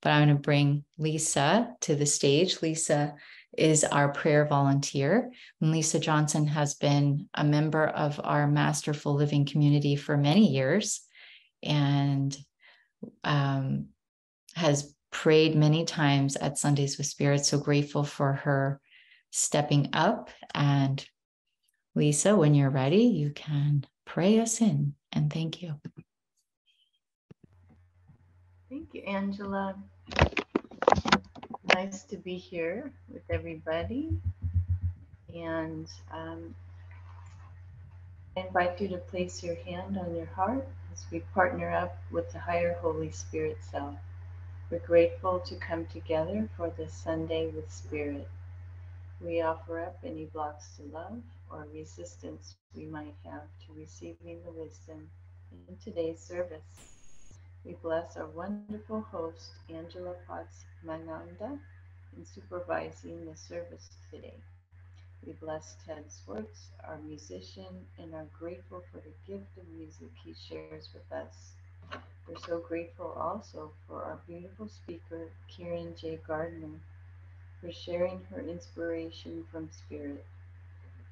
but I'm going to bring Lisa to the stage. Lisa is our prayer volunteer. And Lisa Johnson has been a member of our Masterful Living community for many years and um, has prayed many times at Sundays with Spirit. So grateful for her stepping up. And Lisa, when you're ready, you can pray us in. And thank you. Thank you, Angela. Nice to be here with everybody. And um, I invite you to place your hand on your heart as we partner up with the higher Holy Spirit self. We're grateful to come together for this Sunday with Spirit. We offer up any blocks to love or resistance we might have to receiving the wisdom in today's service. We bless our wonderful host, Angela Potts Mang'andah, in supervising the service today. We bless Tedd Swartz, our musician, and are grateful for the gift of music he shares with us. We're so grateful also for our beautiful speaker, kironJ. Gardner, for sharing her inspiration from Spirit.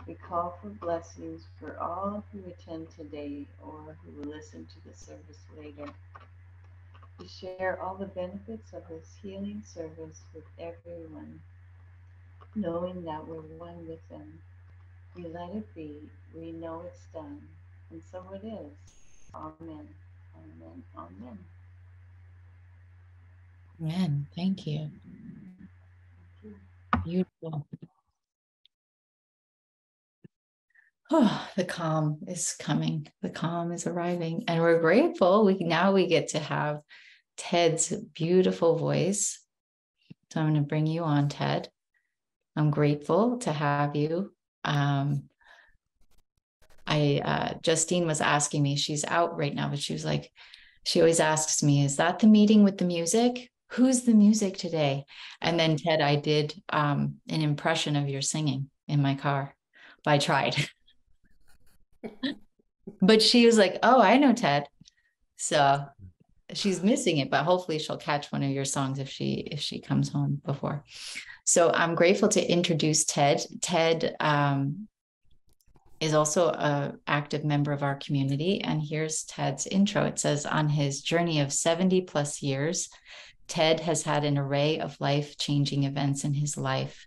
We call for blessings for all who attend today or who will listen to the service later to share all the benefits of this healing service with everyone, knowing that we're one with them. We let it be. We know it's done. And so it is. Amen. Amen. Amen. Amen. Thank you. Beautiful. Oh, the calm is coming. The calm is arriving. And we're grateful. We now we get to have Tedd's beautiful voice. So I'm going to bring you on, Tedd. I'm grateful to have you. Um, I uh, Justine was asking me, she's out right now, but she was like, she always asks me, is that the meeting with the music? Who's the music today? And then Tedd, I did um, an impression of your singing in my car. but I tried. but she was like, oh, I know Tedd. So she's missing it, but hopefully she'll catch one of your songs if she if she comes home before. So I'm grateful to introduce Tedd. Tedd um, is also an active member of our community, and here's Tedd's intro. It says on his journey of 70 plus years, Tedd has had an array of life changing events in his life.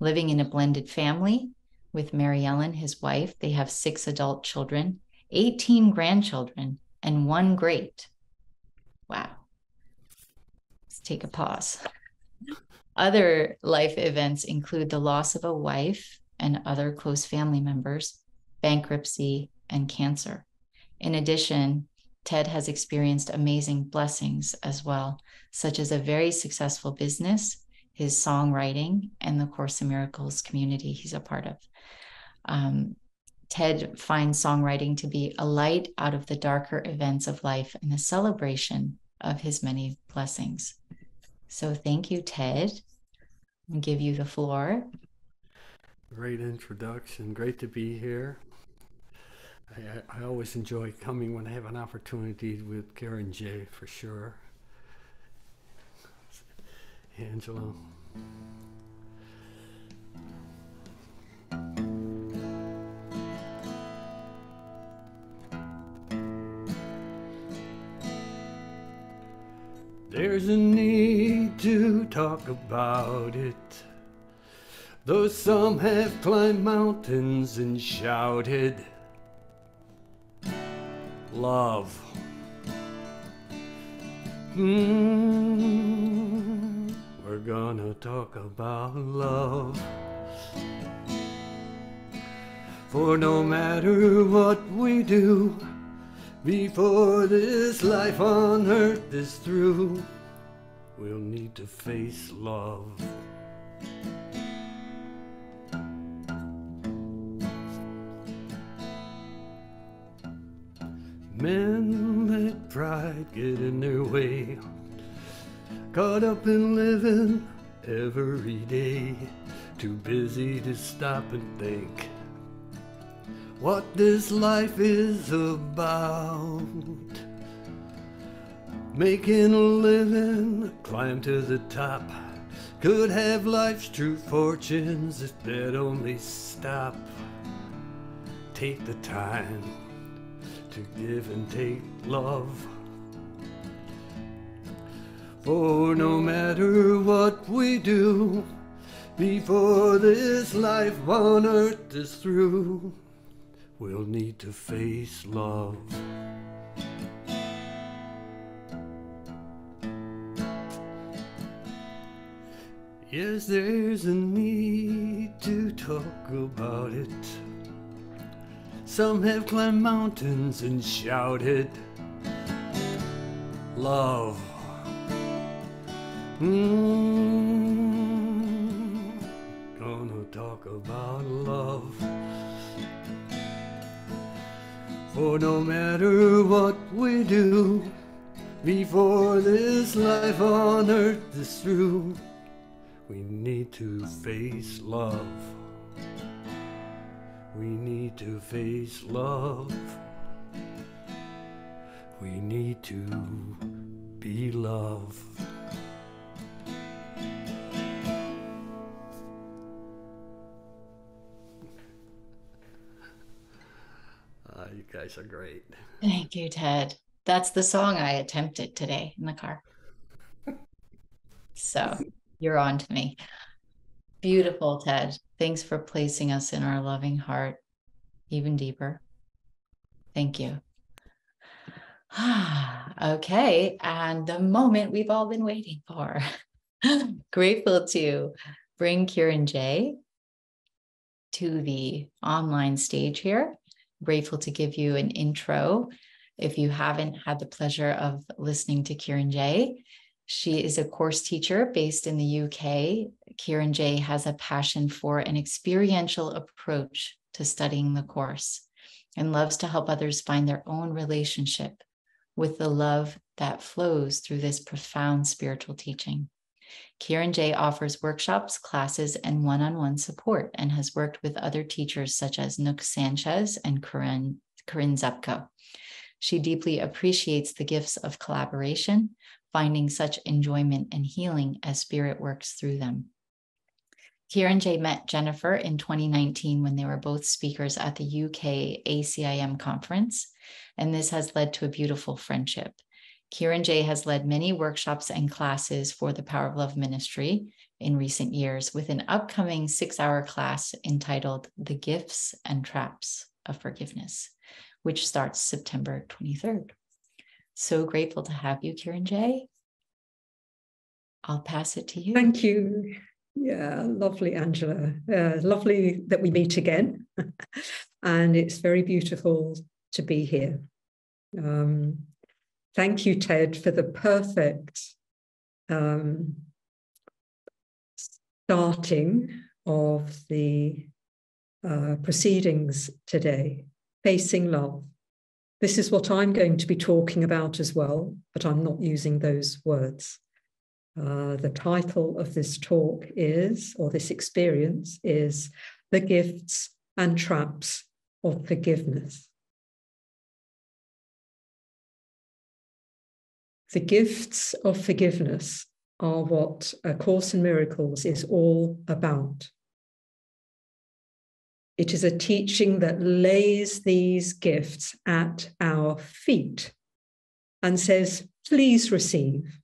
Living in a blended family with Mary Ellen, his wife, they have six adult children, 18 grandchildren, and one great Wow. Let's take a pause. Other life events include the loss of a wife and other close family members, bankruptcy, and cancer. In addition, Tedd has experienced amazing blessings as well, such as a very successful business, his songwriting, and the Course in Miracles community he's a part of. Um, Tedd finds songwriting to be a light out of the darker events of life and a celebration of his many blessings. So thank you, Tedd. I'll give you the floor. Great introduction. Great to be here. I, I always enjoy coming when I have an opportunity with kironJ for sure. Angela. There's a need to talk about it. Though some have climbed mountains and shouted, Love. Mm, we're gonna talk about love. For no matter what we do, before this life on earth is through, we'll need to face love. Men let pride get in their way, caught up in living every day, too busy to stop and think what this life is about. making a living, climb to the top. Could have life's true fortunes if they'd only stop. Take the time to give and take love. For no matter what we do, before this life on earth is through, we'll need to face love. Yes, there's a need to talk about it. Some have climbed mountains and shouted, Love. Mm, gonna talk about love. For no matter what we do, before this life on earth is through, we need to face love. We need to face love. We need to be love. Guys are great. Thank you, Tedd. That's the song I attempted today in the car. So you're on to me. Beautiful, Tedd. Thanks for placing us in our loving heart even deeper. Thank you. okay. And the moment we've all been waiting for. Grateful to bring kironJ to the online stage here. Grateful to give you an intro. If you haven't had the pleasure of listening to kironJ, she is a course teacher based in the UK. kironJ has a passion for an experiential approach to studying the course and loves to help others find their own relationship with the love that flows through this profound spiritual teaching. kironJ offers workshops, classes, and one on one support and has worked with other teachers such as Nouk Sanchez and Corinne, Corinne Zupko. She deeply appreciates the gifts of collaboration, finding such enjoyment and healing as spirit works through them. kironJ met Jennifer in 2019 when they were both speakers at the UK ACIM conference, and this has led to a beautiful friendship. kironJ has led many workshops and classes for the Power of Love Ministry in recent years, with an upcoming six hour class entitled The Gifts and Traps of Forgiveness, which starts September 23rd. So grateful to have you, kironJ. I'll pass it to you. Thank you. Yeah, lovely, Angela. Uh, lovely that we meet again. and it's very beautiful to be here. Um, thank you, Tedd, for the perfect um, starting of the uh, proceedings today, Facing Love. This is what I'm going to be talking about as well, but I'm not using those words. Uh, the title of this talk is, or this experience is, The Gifts and Traps of Forgiveness. The gifts of forgiveness are what A Course in Miracles is all about. It is a teaching that lays these gifts at our feet and says, please receive.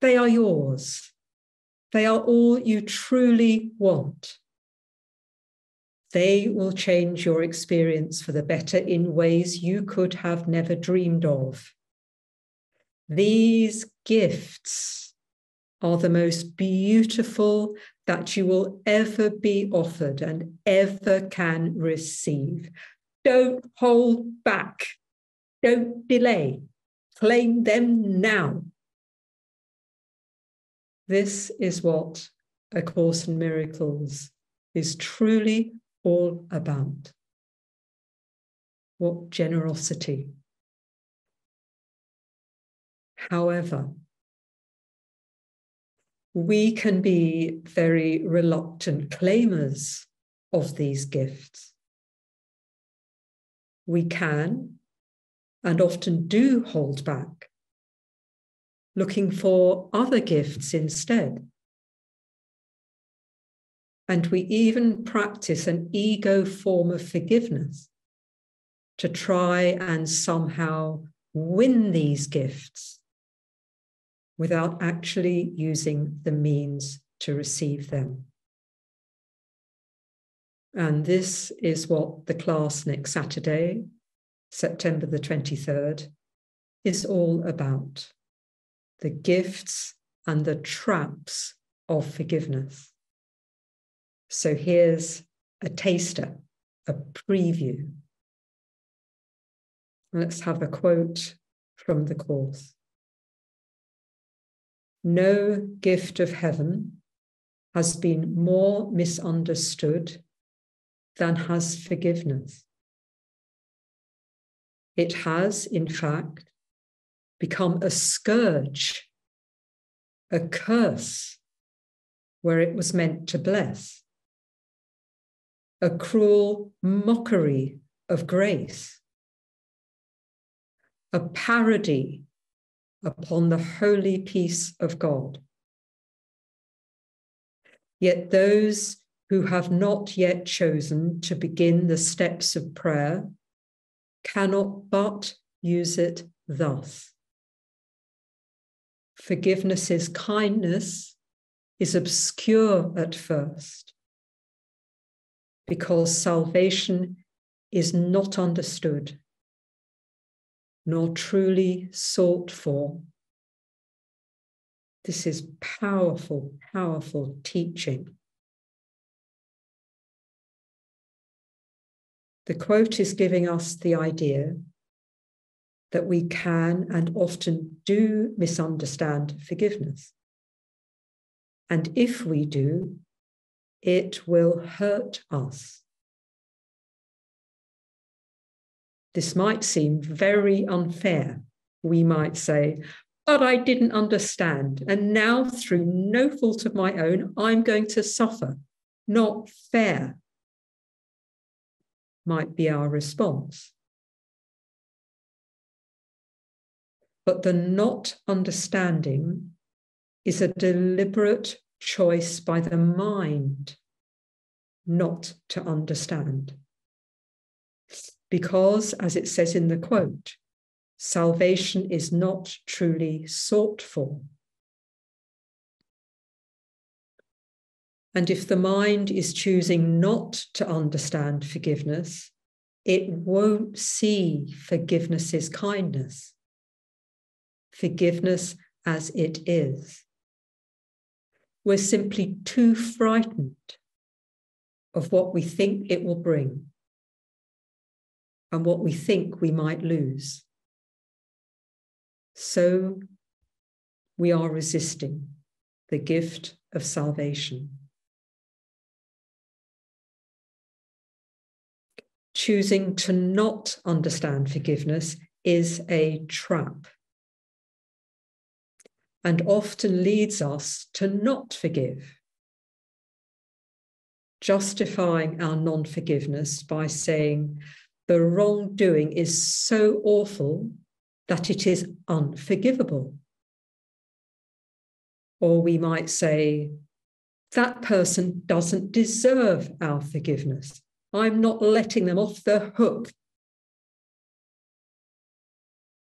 They are yours. They are all you truly want. They will change your experience for the better in ways you could have never dreamed of. These gifts are the most beautiful that you will ever be offered and ever can receive. Don't hold back. Don't delay. Claim them now. This is what A Course in Miracles is truly all about. What generosity. However, we can be very reluctant claimers of these gifts. We can and often do hold back looking for other gifts instead. And we even practice an ego form of forgiveness to try and somehow win these gifts without actually using the means to receive them. And this is what the class next Saturday, September the 23rd, is all about the gifts and the traps of forgiveness. So here's a taster, a preview. Let's have a quote from the course. No gift of heaven has been more misunderstood than has forgiveness. It has, in fact, become a scourge, a curse where it was meant to bless, a cruel mockery of grace, a parody upon the holy peace of God. Yet those who have not yet chosen to begin the steps of prayer cannot but use it thus. Forgiveness's kindness is obscure at first because salvation is not understood nor truly sought for. This is powerful, powerful teaching. The quote is giving us the idea that we can and often do misunderstand forgiveness. And if we do, it will hurt us. This might seem very unfair. We might say, but I didn't understand. And now, through no fault of my own, I'm going to suffer. Not fair, might be our response. But the not understanding is a deliberate choice by the mind not to understand. Because, as it says in the quote, salvation is not truly sought for. And if the mind is choosing not to understand forgiveness, it won't see forgiveness's kindness, forgiveness as it is. We're simply too frightened of what we think it will bring and what we think we might lose. So we are resisting the gift of salvation. choosing to not understand forgiveness is a trap and often leads us to not forgive, justifying our non forgiveness by saying the wrongdoing is so awful that it is unforgivable. Or we might say, that person doesn't deserve our forgiveness. I'm not letting them off the hook.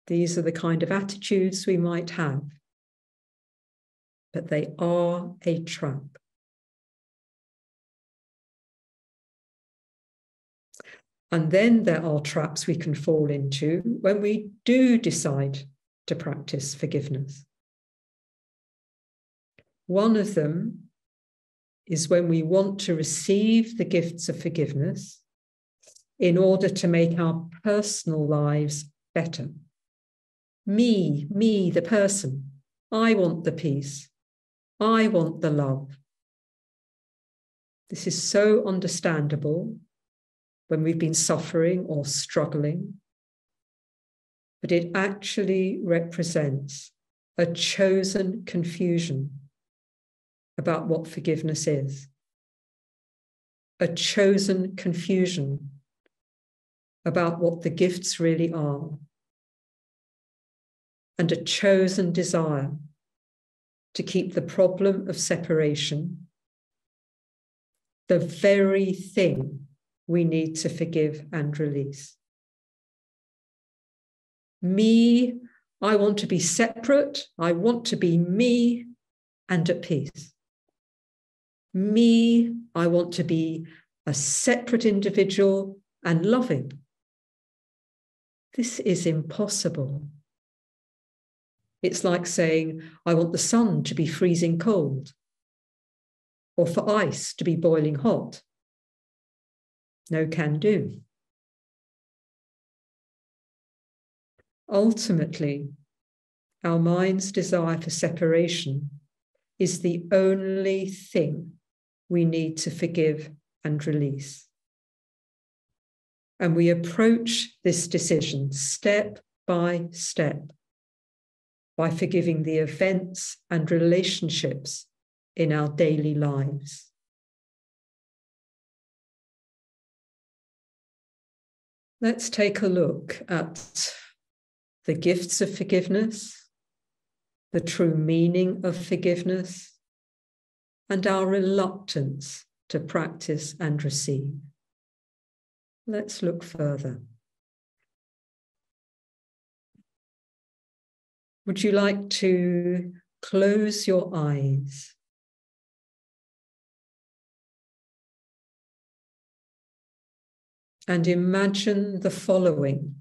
These are the kind of attitudes we might have, but they are a trap. And then there are traps we can fall into when we do decide to practice forgiveness. One of them is when we want to receive the gifts of forgiveness in order to make our personal lives better. Me, me, the person. I want the peace. I want the love. This is so understandable when we've been suffering or struggling, but it actually represents a chosen confusion about what forgiveness is. A chosen confusion about what the gifts really are. and a chosen desire to keep the problem of separation, the very thing we need to forgive and release. Me, I want to be separate. I want to be me and at peace. Me, I want to be a separate individual and loving. This is impossible. It's like saying, I want the sun to be freezing cold or for ice to be boiling hot. No can do. Ultimately, our mind's desire for separation is the only thing we need to forgive and release. And we approach this decision step by step by forgiving the events and relationships in our daily lives. Let's take a look at the gifts of forgiveness, the true meaning of forgiveness, and our reluctance to practice and receive. Let's look further. Would you like to close your eyes? And imagine the following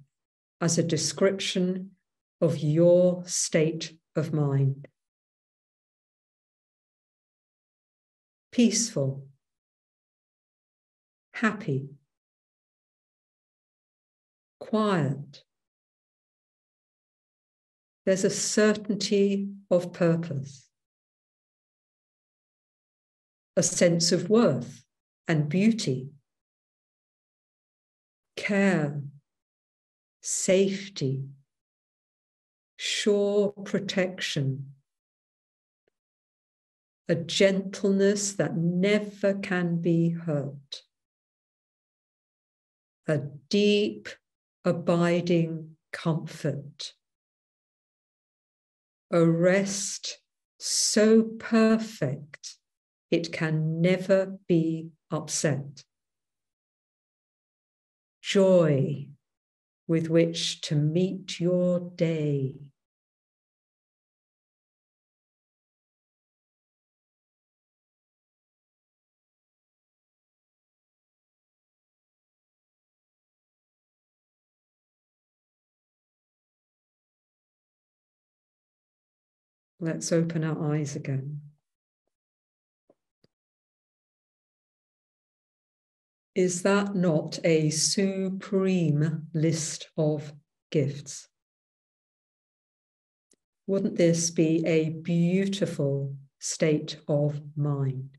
as a description of your state of mind. Peaceful, happy, quiet. There's a certainty of purpose, a sense of worth and beauty, care, safety, sure protection, a gentleness that never can be hurt. A deep, abiding comfort, a rest so perfect it can never be upset, joy with which to meet your day. Let's open our eyes again. Is that not a supreme list of gifts? Wouldn't this be a beautiful state of mind?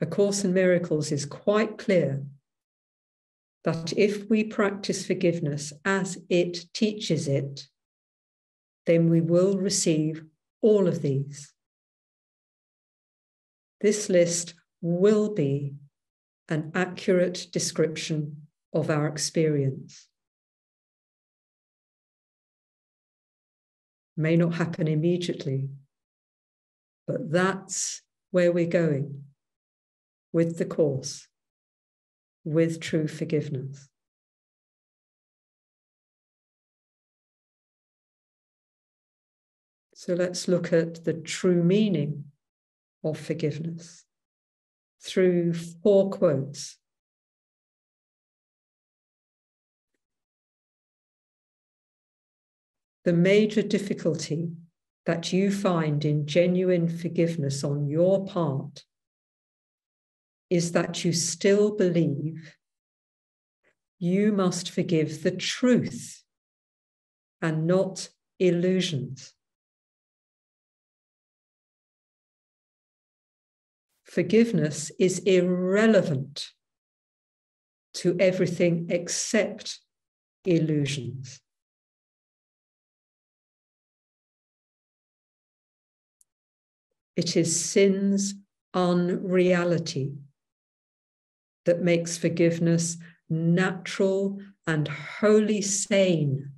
A Course in Miracles is quite clear that if we practice forgiveness as it teaches it, then we will receive all of these. This list will be an accurate description of our experience. May not happen immediately, but that's where we're going with the Course with true forgiveness. So let's look at the true meaning of forgiveness through four quotes. The major difficulty that you find in genuine forgiveness on your part is that you still believe you must forgive the truth and not illusions. Forgiveness is irrelevant to everything except illusions. It is sin's unreality that makes forgiveness natural and wholly sane,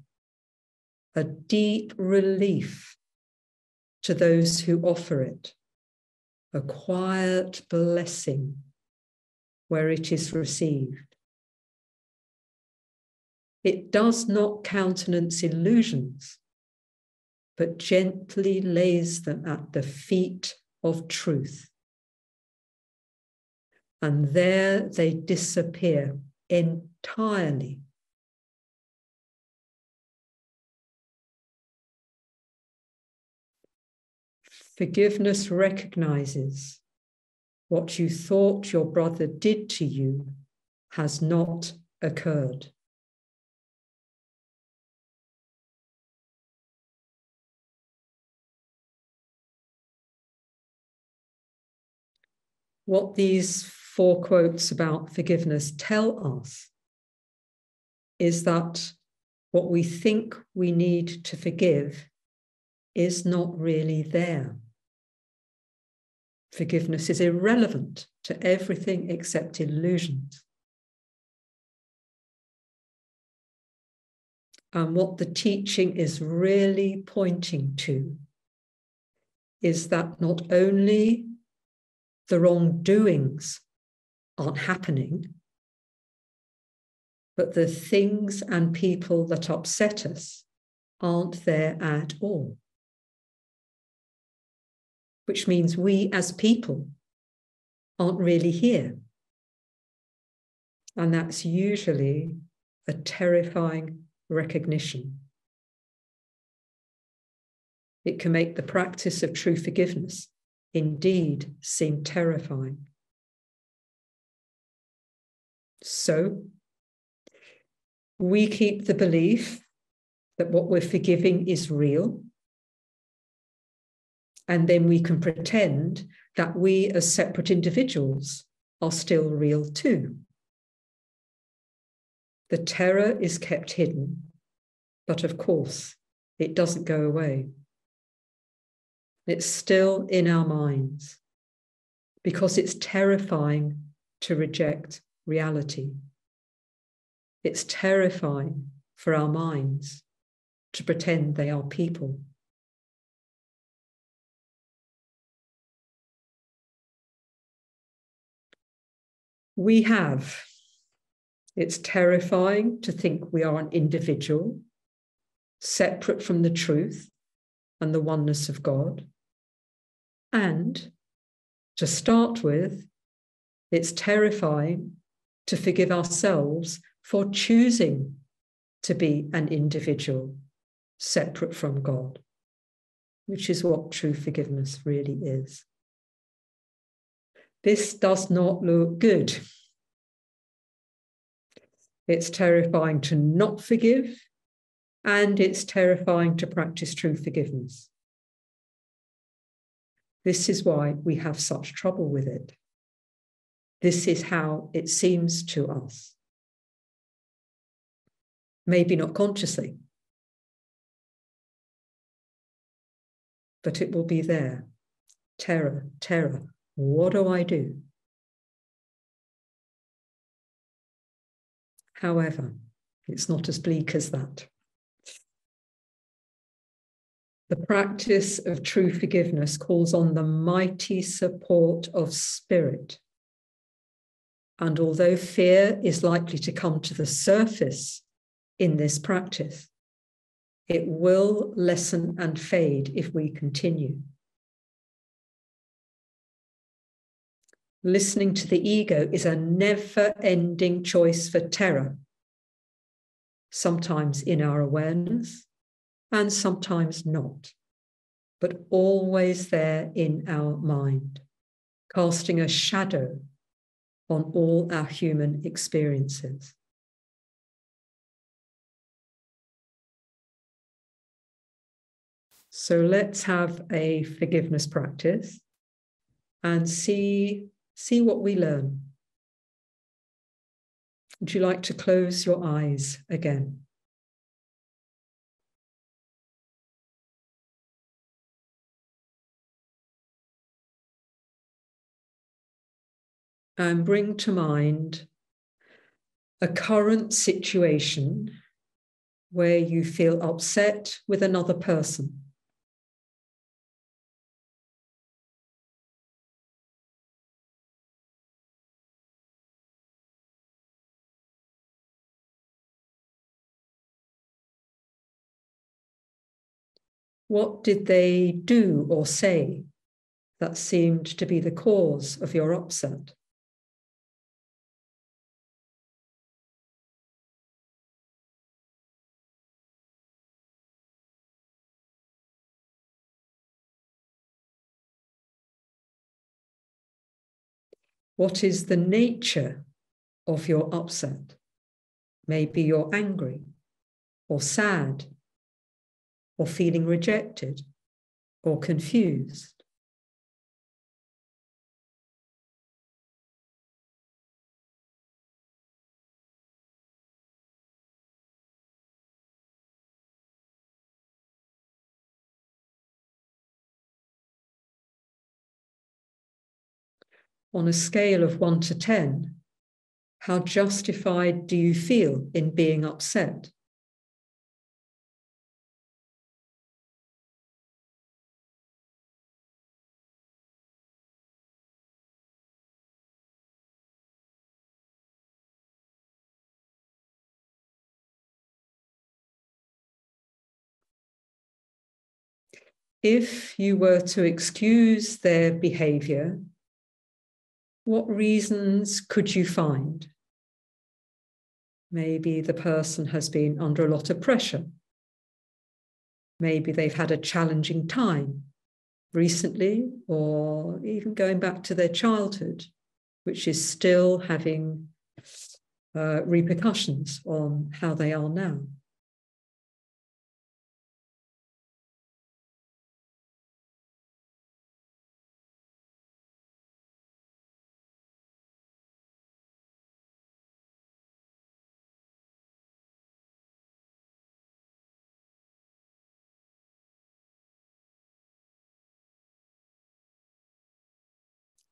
a deep relief to those who offer it, a quiet blessing where it is received. It does not countenance illusions, but gently lays them at the feet of truth. And there they disappear entirely. Forgiveness recognizes what you thought your brother did to you has not occurred. What these four quotes about forgiveness tell us is that what we think we need to forgive is not really there. Forgiveness is irrelevant to everything except illusions. And what the teaching is really pointing to is that not only the wrongdoings aren't happening, but the things and people that upset us aren't there at all which means we as people aren't really here. And that's usually a terrifying recognition. It can make the practice of true forgiveness indeed seem terrifying. So, we keep the belief that what we're forgiving is real and then we can pretend that we, as separate individuals, are still real too. The terror is kept hidden, but of course, it doesn't go away. It's still in our minds because it's terrifying to reject reality. It's terrifying for our minds to pretend they are people. We have. It's terrifying to think we are an individual, separate from the truth and the oneness of God. And to start with, it's terrifying to forgive ourselves for choosing to be an individual separate from God, which is what true forgiveness really is. This does not look good. It's terrifying to not forgive, and it's terrifying to practice true forgiveness. This is why we have such trouble with it. This is how it seems to us. Maybe not consciously, but it will be there. Terror, terror, what do I do? However, it's not as bleak as that. The practice of true forgiveness calls on the mighty support of spirit. And although fear is likely to come to the surface in this practice, it will lessen and fade if we continue. Listening to the ego is a never ending choice for terror, sometimes in our awareness and sometimes not, but always there in our mind, casting a shadow on all our human experiences. So let's have a forgiveness practice and see See what we learn. Would you like to close your eyes again? And bring to mind a current situation where you feel upset with another person. What did they do or say that seemed to be the cause of your upset? What is the nature of your upset? Maybe you're angry or sad or feeling rejected or confused. On a scale of one to 10, how justified do you feel in being upset? If you were to excuse their behavior, what reasons could you find? Maybe the person has been under a lot of pressure. Maybe they've had a challenging time recently, or even going back to their childhood, which is still having uh, repercussions on how they are now.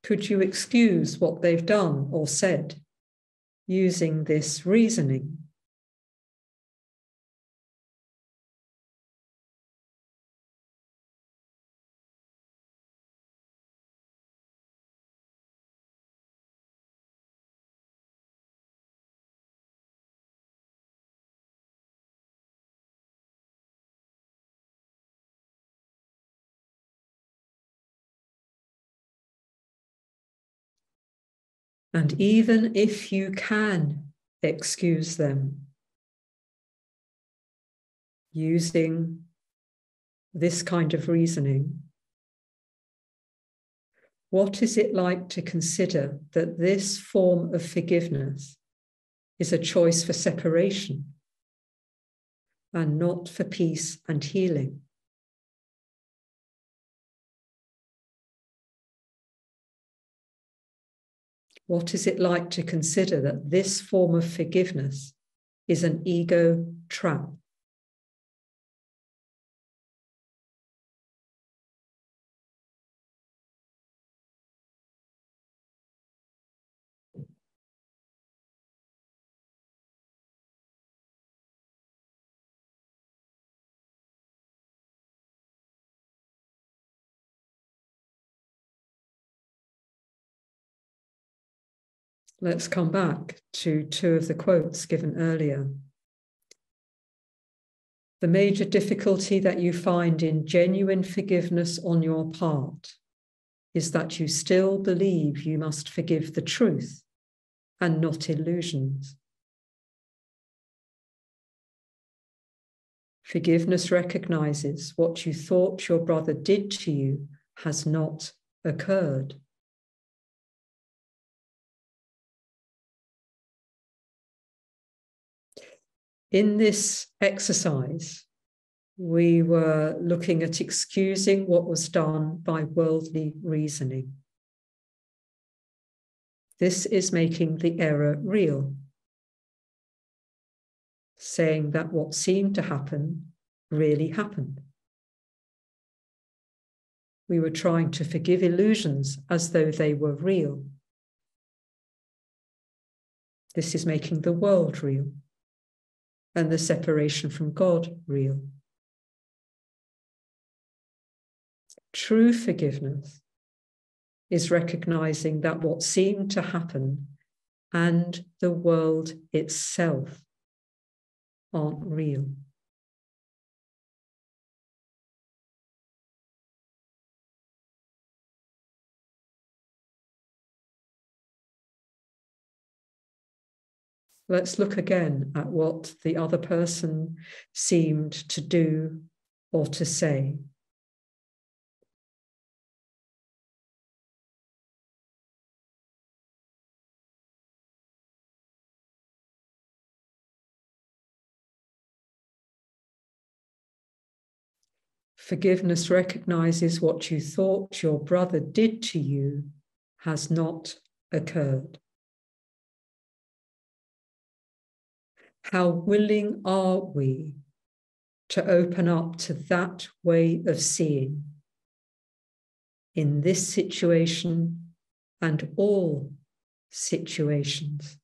Could you excuse what they've done or said using this reasoning? And even if you can excuse them using this kind of reasoning, what is it like to consider that this form of forgiveness is a choice for separation and not for peace and healing? What is it like to consider that this form of forgiveness is an ego trap? Let's come back to two of the quotes given earlier. The major difficulty that you find in genuine forgiveness on your part is that you still believe you must forgive the truth and not illusions. Forgiveness recognizes what you thought your brother did to you has not occurred. In this exercise, we were looking at excusing what was done by worldly reasoning. This is making the error real, saying that what seemed to happen really happened. We were trying to forgive illusions as though they were real. This is making the world real and the separation from God real. True forgiveness is recognizing that what seemed to happen and the world itself aren't real. Let's look again at what the other person seemed to do or to say. Forgiveness recognizes what you thought your brother did to you has not occurred. How willing are we to open up to that way of seeing in this situation and all situations?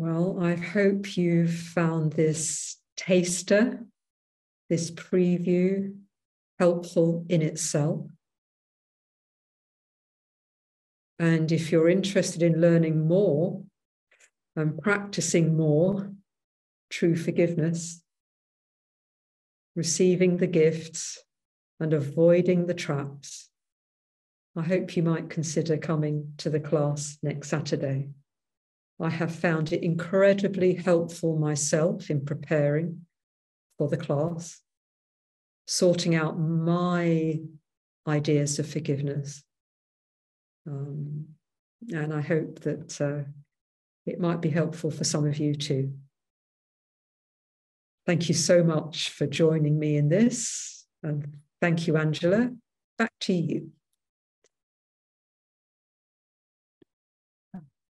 Well, I hope you've found this taster, this preview, helpful in itself. And if you're interested in learning more and practicing more true forgiveness, receiving the gifts and avoiding the traps, I hope you might consider coming to the class next Saturday. I have found it incredibly helpful myself in preparing for the class, sorting out my ideas of forgiveness. Um, and I hope that uh, it might be helpful for some of you too. Thank you so much for joining me in this. And thank you, Angela. Back to you.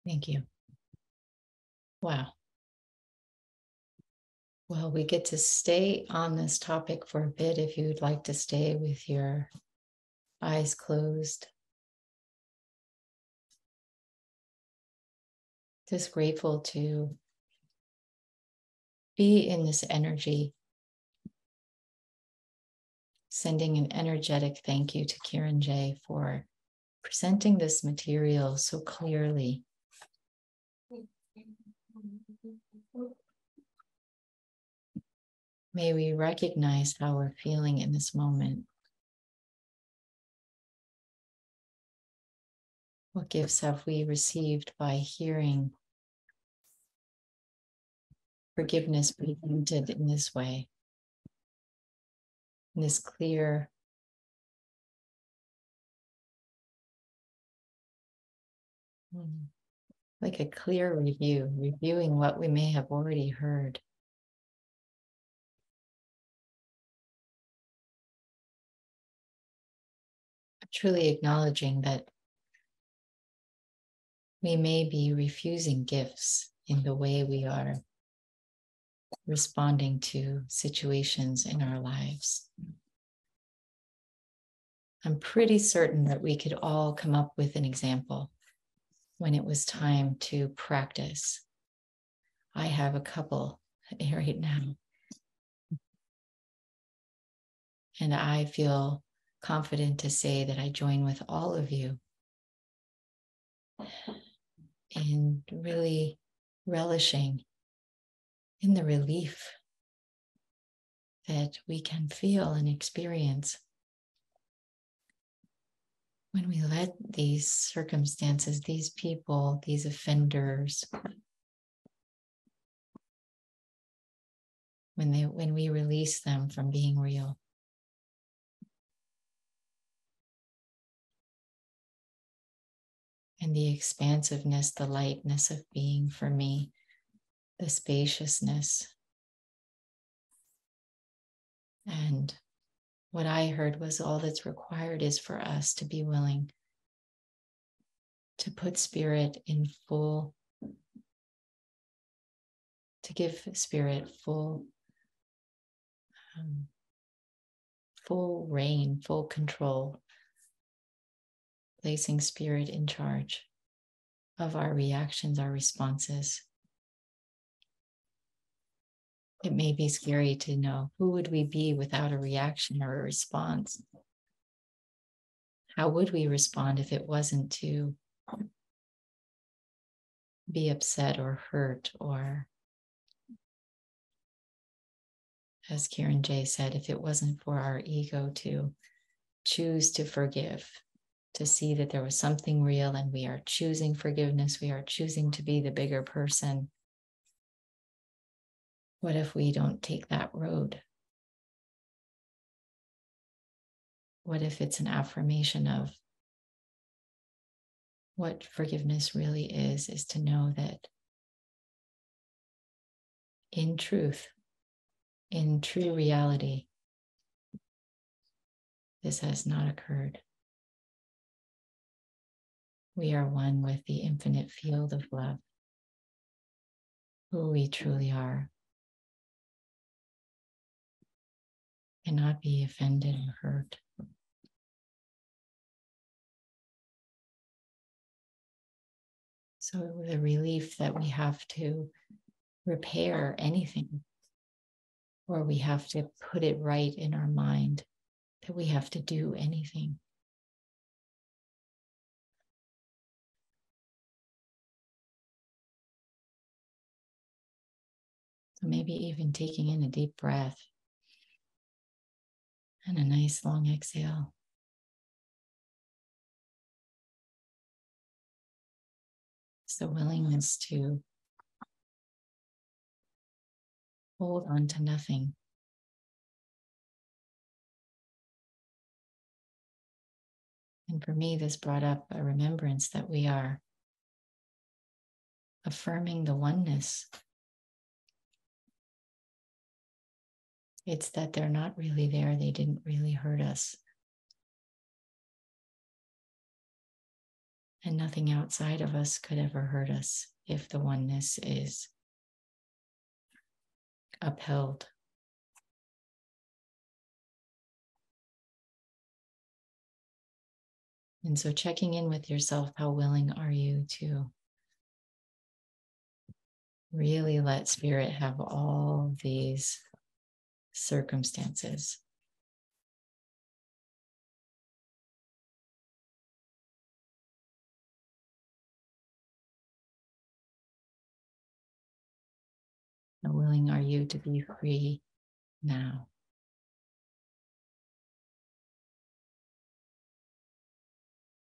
Thank you. Wow. Well, we get to stay on this topic for a bit if you would like to stay with your eyes closed. Just grateful to be in this energy. Sending an energetic thank you to kironJ for presenting this material so clearly May we recognize how we're feeling in this moment. What gifts have we received by hearing forgiveness presented in this way? In this clear, like a clear review, reviewing what we may have already heard. truly acknowledging that we may be refusing gifts in the way we are responding to situations in our lives. I'm pretty certain that we could all come up with an example when it was time to practice. I have a couple right now. And I feel confident to say that I join with all of you in really relishing in the relief that we can feel and experience when we let these circumstances, these people, these offenders, when they when we release them from being real. And the expansiveness, the lightness of being for me, the spaciousness, and what I heard was all that's required is for us to be willing to put spirit in full, to give spirit full, um, full reign, full control, placing spirit in charge of our reactions, our responses. It may be scary to know who would we be without a reaction or a response? How would we respond if it wasn't to be upset or hurt or as Kieran Jay said, if it wasn't for our ego to choose to forgive, to see that there was something real and we are choosing forgiveness, we are choosing to be the bigger person. What if we don't take that road? What if it's an affirmation of what forgiveness really is, is to know that in truth, in true reality, this has not occurred. We are one with the infinite field of love, who we truly are. Cannot be offended or hurt. So the relief that we have to repair anything, or we have to put it right in our mind that we have to do anything. So maybe even taking in a deep breath and a nice long exhale. It's the willingness to hold on to nothing. And for me, this brought up a remembrance that we are affirming the oneness. It's that they're not really there, they didn't really hurt us. and nothing outside of us could ever hurt us if the oneness is upheld. And so, checking in with yourself, how willing are you to really let spirit have all these circumstances? How willing are you to be free now?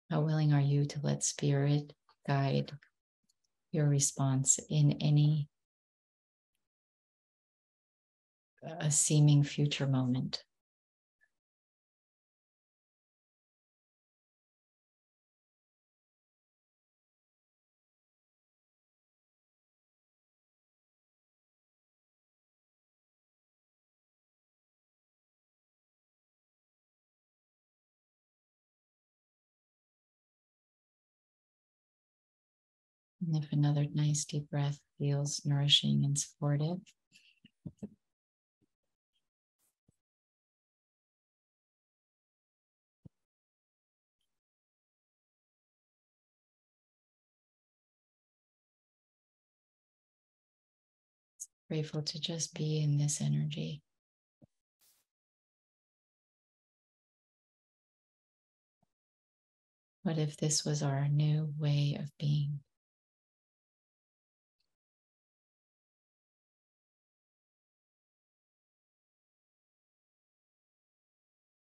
How willing are you to let spirit guide your response in any uh, seeming future moment? And if another nice deep breath feels nourishing and supportive, grateful to just be in this energy. What if this was our new way of being?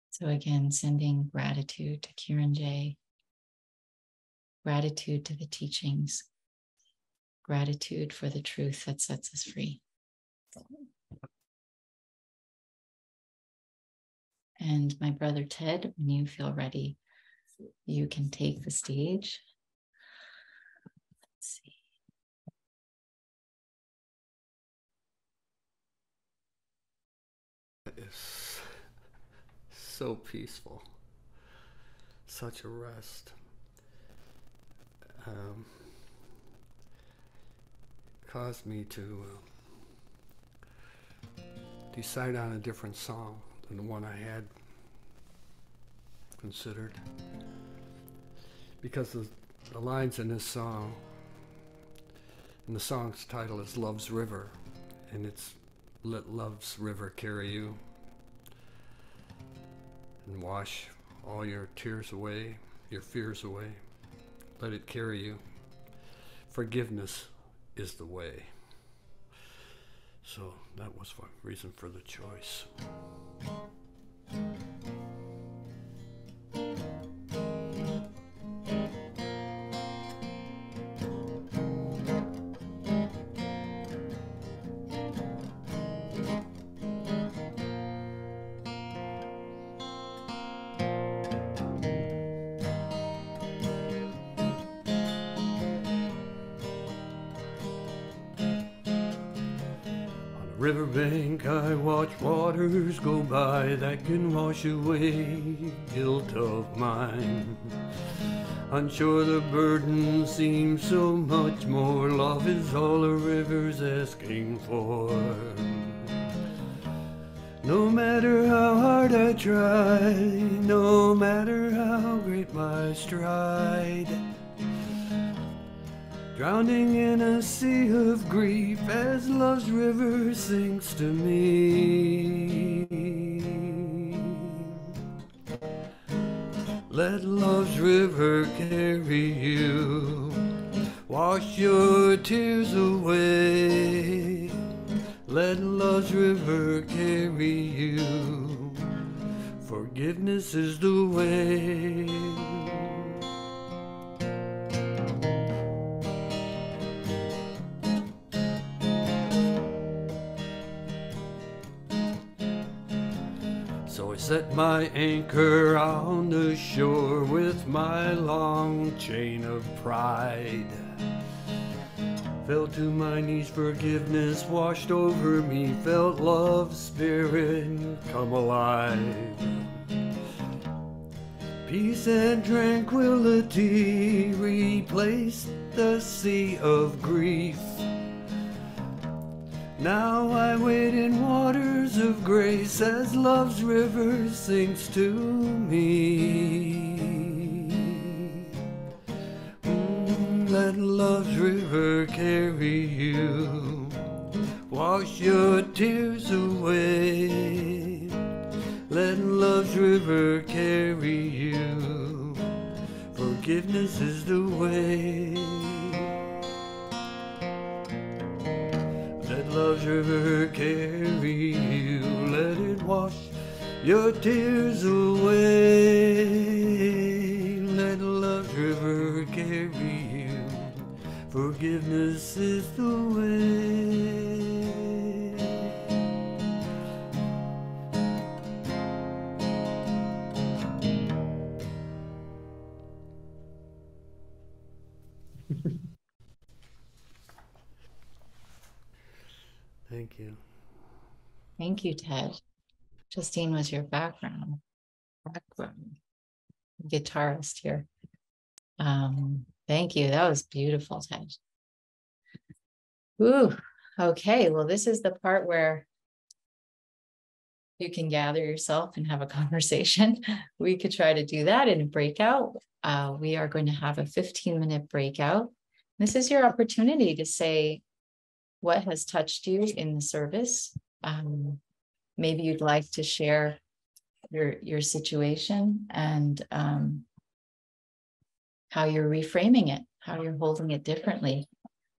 So, again, sending gratitude to kironJ, gratitude to the teachings, gratitude for the truth that sets us free. And my brother Tedd, when you feel ready, you can take the stage. Let's see. It's so peaceful, such a rest. Um, caused me to uh, decide on a different song than the one I had considered. Because the, the lines in this song, and the song's title is Love's River, and it's Let Love's River Carry You and wash all your tears away, your fears away. Let it carry you. Forgiveness is the way. So that was the reason for the choice. Go by that can wash away guilt of mine. Unsure the burden seems so much more. Love is all the river's asking for. No matter how hard I try, no matter how great my stride. Drowning in a sea of grief as love's river sinks to me. Wash your tears away. Let love's river carry you, forgiveness is the way. So I set my anchor on the shore with my long chain of pride. Fell to my knees, forgiveness washed over me, felt love's spirit come alive. Peace and tranquility replaced the sea of grief. Now I wade in waters of grace as love's river sinks to me. Wash your tears away. Let love's river carry you, forgiveness is the way. Let love's river carry you. Let it wash your tears away. Let love's river carry you. Forgiveness is the way. Thank you, Tedd. Justine was your background, background guitarist here. Um, thank you. That was beautiful, Tedd. Ooh, okay. Well, this is the part where you can gather yourself and have a conversation. We could try to do that in a breakout. Uh, we are going to have a 15 minute breakout. This is your opportunity to say, what has touched you in the service. Um, maybe you'd like to share your your situation and um, how you're reframing it, how you're holding it differently.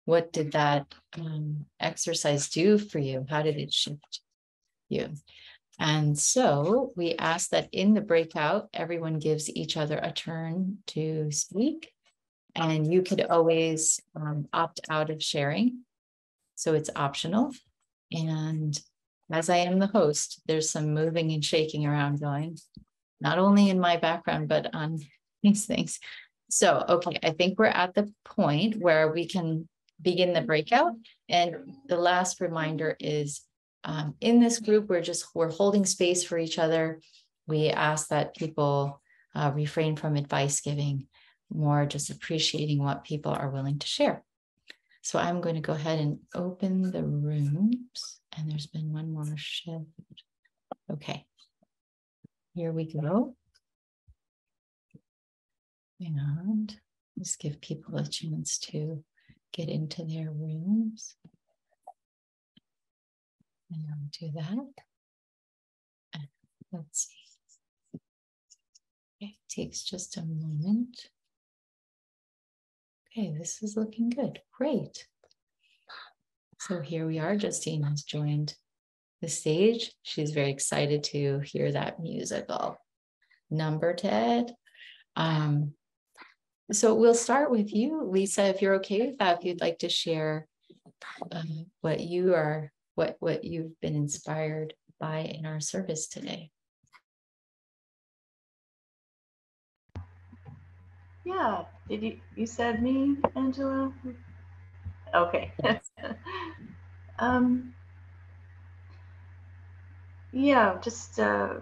What did that um, exercise do for you? How did it shift you? And so we ask that in the breakout, everyone gives each other a turn to speak. And you could always um, opt out of sharing so it's optional. And as I am the host, there's some moving and shaking around going, not only in my background, but on these things. So, okay, I think we're at the point where we can begin the breakout. And the last reminder is um, in this group, we're just, we're holding space for each other. We ask that people uh, refrain from advice giving, more just appreciating what people are willing to share. So I'm going to go ahead and open the rooms. And there's been one more shift. Okay. Here we go. And just give people a chance to get into their rooms. And I'll do that. Uh, let's see. It takes just a moment. Okay, this is looking good. Great. So here we are. Justine has joined the stage. She's very excited to hear that musical number, Tedd. Um, so we'll start with you, Lisa, if you're okay with that, if you'd like to share um, what you are, what what you've been inspired by in our service today. Yeah. Did you you said me, Angela? Okay. um. Yeah, just uh,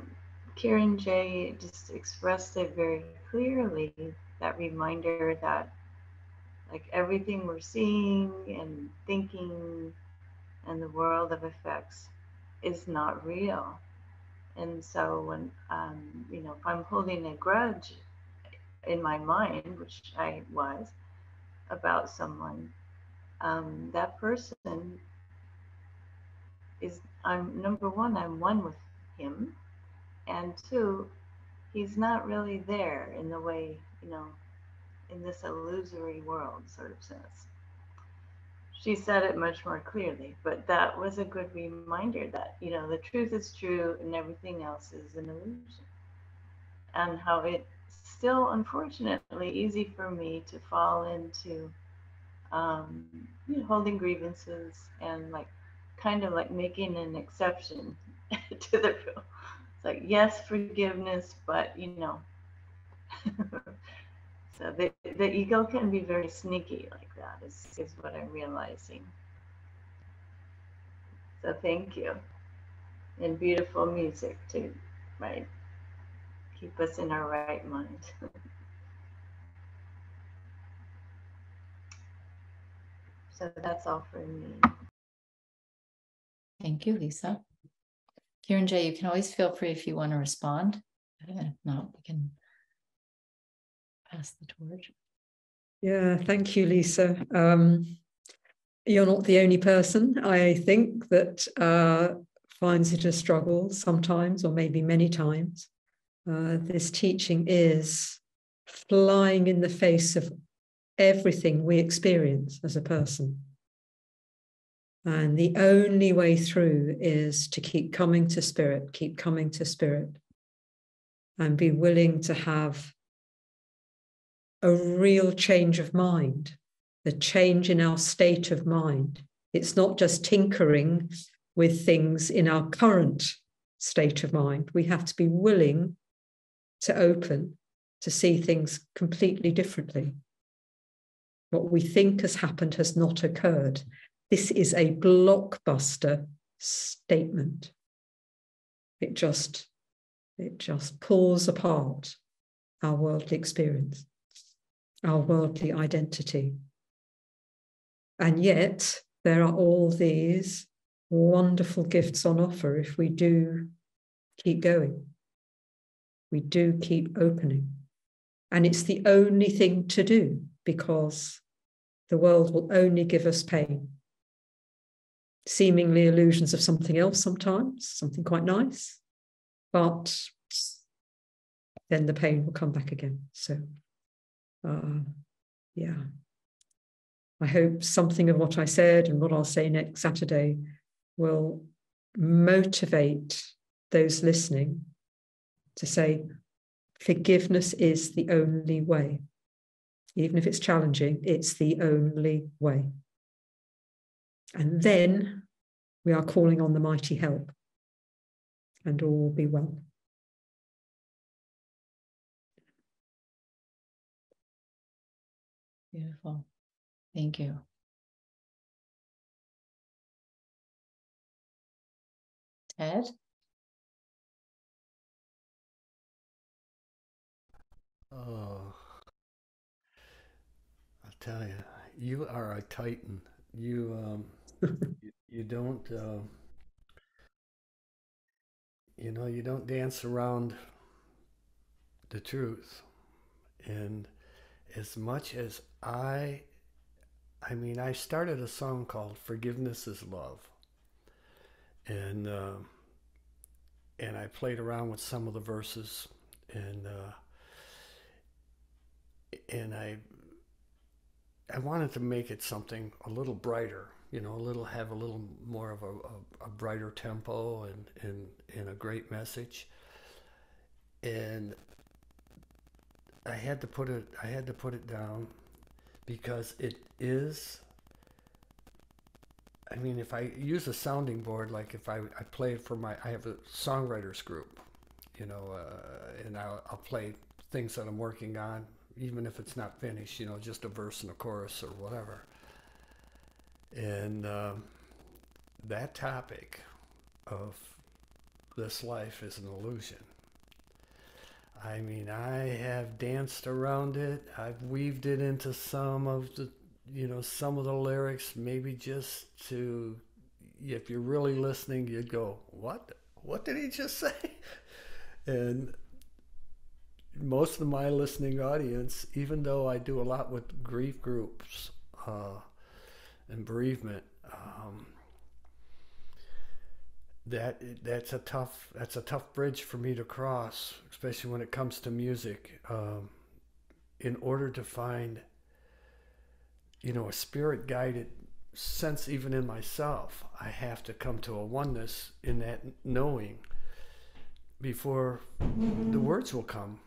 kironJ just expressed it very clearly. That reminder that, like everything we're seeing and thinking, and the world of effects, is not real. And so when um, you know, if I'm holding a grudge in my mind, which I was, about someone, um, that person is, I'm number one, I'm one with him. And two, he's not really there in the way, you know, in this illusory world, sort of sense. She said it much more clearly, but that was a good reminder that, you know, the truth is true and everything else is an illusion. And how it still, unfortunately, easy for me to fall into um, you know, holding grievances and like kind of like making an exception to the rule. It's like, yes, forgiveness, but you know. so the, the ego can be very sneaky like that, is, is what I'm realizing. So thank you. And beautiful music too, right? Keep us in our right mind. so that's all for me. Thank you, Lisa. kironJ, you can always feel free if you want to respond. If not, we can pass the torch. Yeah, thank you, Lisa. Um, you're not the only person, I think, that uh, finds it a struggle sometimes, or maybe many times. Uh, this teaching is flying in the face of everything we experience as a person. And the only way through is to keep coming to spirit, keep coming to spirit, and be willing to have a real change of mind, the change in our state of mind. It's not just tinkering with things in our current state of mind. We have to be willing to open, to see things completely differently. What we think has happened has not occurred. This is a blockbuster statement. It just, it just pulls apart our worldly experience, our worldly identity. And yet, there are all these wonderful gifts on offer if we do keep going we do keep opening. And it's the only thing to do because the world will only give us pain. Seemingly illusions of something else sometimes, something quite nice, but then the pain will come back again. So, uh, yeah. I hope something of what I said and what I'll say next Saturday will motivate those listening to say, forgiveness is the only way. Even if it's challenging, it's the only way. And then We are calling on the mighty help, and all will be well. Beautiful. Thank you. Tedd? Oh, I'll tell you, you are a titan. You um, you, you don't uh, you know you don't dance around the truth, and as much as I, I mean, I started a song called "Forgiveness Is Love," and uh, and I played around with some of the verses and. Uh, and I I wanted to make it something a little brighter, you know, a little have a little more of a, a, a brighter tempo and, and and a great message. And I had to put it I had to put it down because it is I mean if I use a sounding board like if I, I play for my I have a songwriters group, you know, uh, and I'll, I'll play things that I'm working on even if it's not finished, you know, just a verse and a chorus or whatever. And um, that topic of this life is an illusion. I mean, I have danced around it. I've weaved it into some of the, you know, some of the lyrics, maybe just to, if you're really listening, you'd go, what? What did he just say? And most of my listening audience, even though I do a lot with grief groups uh, and bereavement, um, that that's a tough that's a tough bridge for me to cross, especially when it comes to music. Um, in order to find, you know, a spirit guided sense, even in myself, I have to come to a oneness in that knowing before the words will come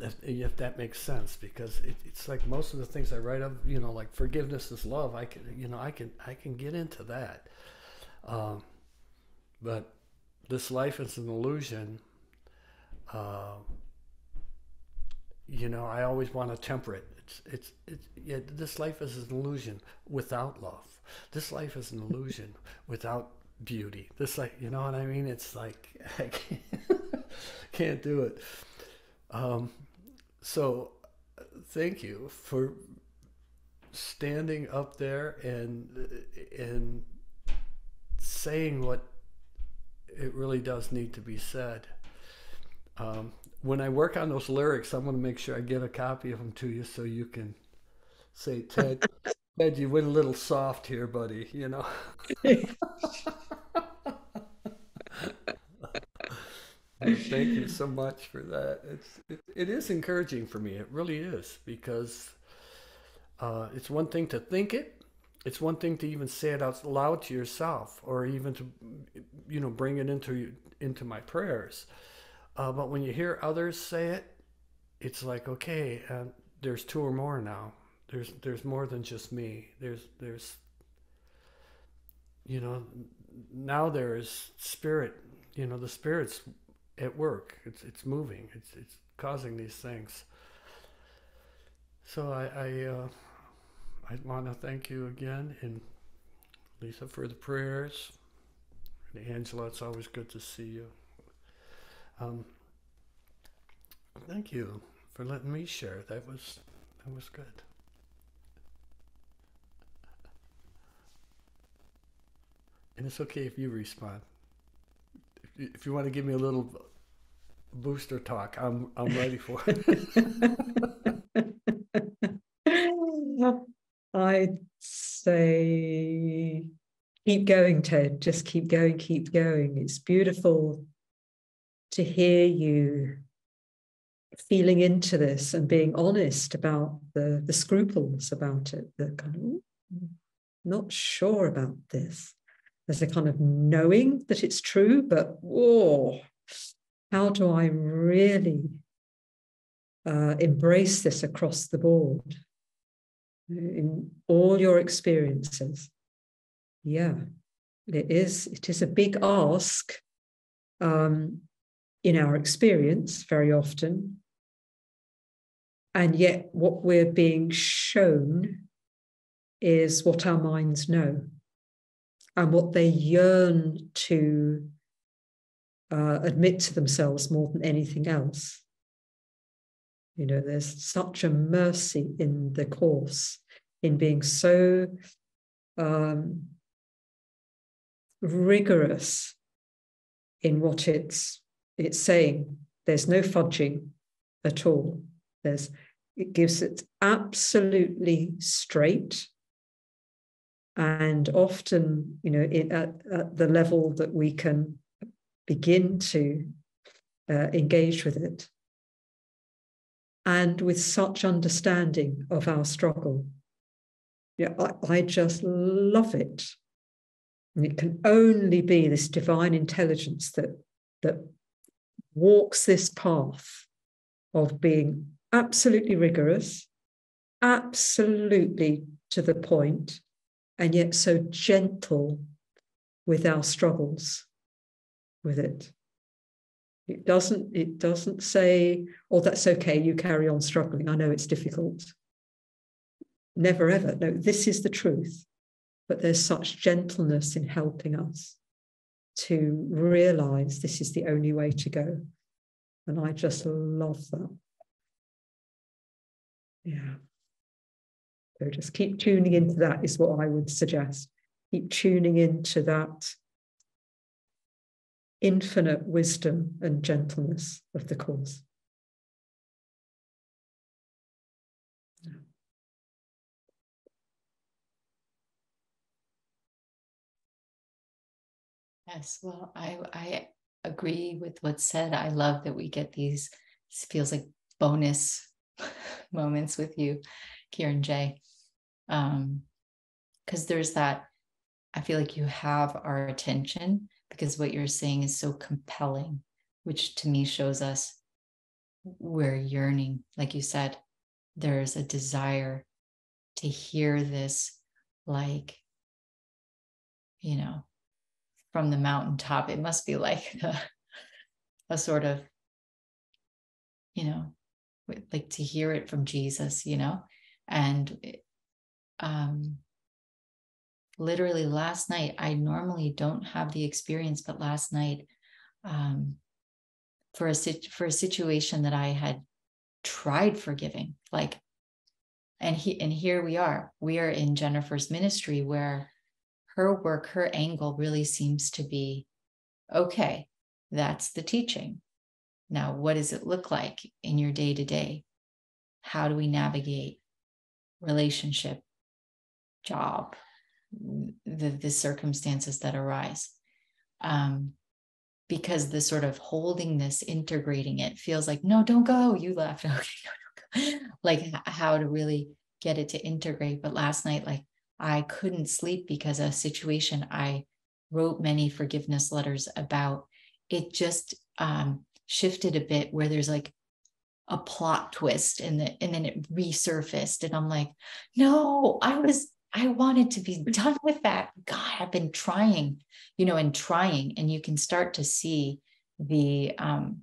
if, if that makes sense because it, it's like most of the things I write of you know like forgiveness is love I can you know I can I can get into that. Um, but this life is an illusion. Uh, you know I always want to temper it. It's it's, it's yeah, this life is an illusion without love. This life is an illusion without beauty. This like you know what I mean? It's like I can't, can't do it um, so thank you for standing up there and and saying what it really does need to be said. Um, when I work on those lyrics, I'm going to make sure I get a copy of them to you so you can say, Tedd, Tedd, you went a little soft here, buddy. You know. Thank you so much for that. It's it, it is encouraging for me. It really is because uh, it's one thing to think it. It's one thing to even say it out loud to yourself, or even to you know bring it into into my prayers. Uh, but when you hear others say it, it's like okay, uh, there's two or more now. There's there's more than just me. There's there's you know now there is spirit. You know the spirits at work. It's it's moving. It's it's causing these things. So I I, uh, I want to thank you again and Lisa for the prayers. And Angela, it's always good to see you. Um, thank you for letting me share. That was that was good. And it's okay if you respond if you want to give me a little booster talk, I'm I'm ready for it. I'd say keep going, Tedd. Just keep going, keep going. It's beautiful to hear you feeling into this and being honest about the, the scruples about it, the kind of not sure about this. There's a kind of knowing that it's true, but whoa, how do I really uh, embrace this across the board? In all your experiences? Yeah, it is it is a big ask um, in our experience very often. And yet what we're being shown is what our minds know and what they yearn to uh, admit to themselves more than anything else. You know, there's such a mercy in the Course in being so um, rigorous in what it's it's saying. There's no fudging at all. There's it gives it absolutely straight and often you know it, at, at the level that we can begin to uh, engage with it. And with such understanding of our struggle. Yeah I, I just love it. And it can only be this divine intelligence that that walks this path of being absolutely rigorous absolutely to the point and yet so gentle with our struggles with it. It doesn't it doesn't say oh that's okay you carry on struggling. I know it's difficult. Never ever. No this is the truth. But there's such gentleness in helping us to realize this is the only way to go. And i just love that. Yeah so just keep tuning into that, is what I would suggest. Keep tuning into that infinite wisdom and gentleness of the Course. Yes, well, I I agree with what's said. I love that we get these feels like bonus moments with you, kironJ. Um because there's that i feel like you have our attention because what you're saying is so compelling which to me shows us we're yearning. Like you said there's a desire to hear this like you know from the mountaintop. It must be like a, a sort of you know like to hear it from jesus you know and um, literally last night, I normally don't have the experience, but last night, um, for a for a situation that I had tried forgiving, like, and he and here we are. We are in Jennifer's ministry where her work, her angle really seems to be okay. That's the teaching. Now, what does it look like in your day to day? How do we navigate relationship, job, the, the circumstances that arise. Um, because the sort of holding this, integrating it feels like, no, don't go. You left. Okay, no, don't go. like how to really get it to integrate. But last night, like I couldn't sleep because a situation I wrote many forgiveness letters about, it just um, shifted a bit where there's like a plot twist and, the, and then it resurfaced. And I'm like, no, I was I wanted to be done with that. God, I've been trying, you know, and trying, and you can start to see the, um,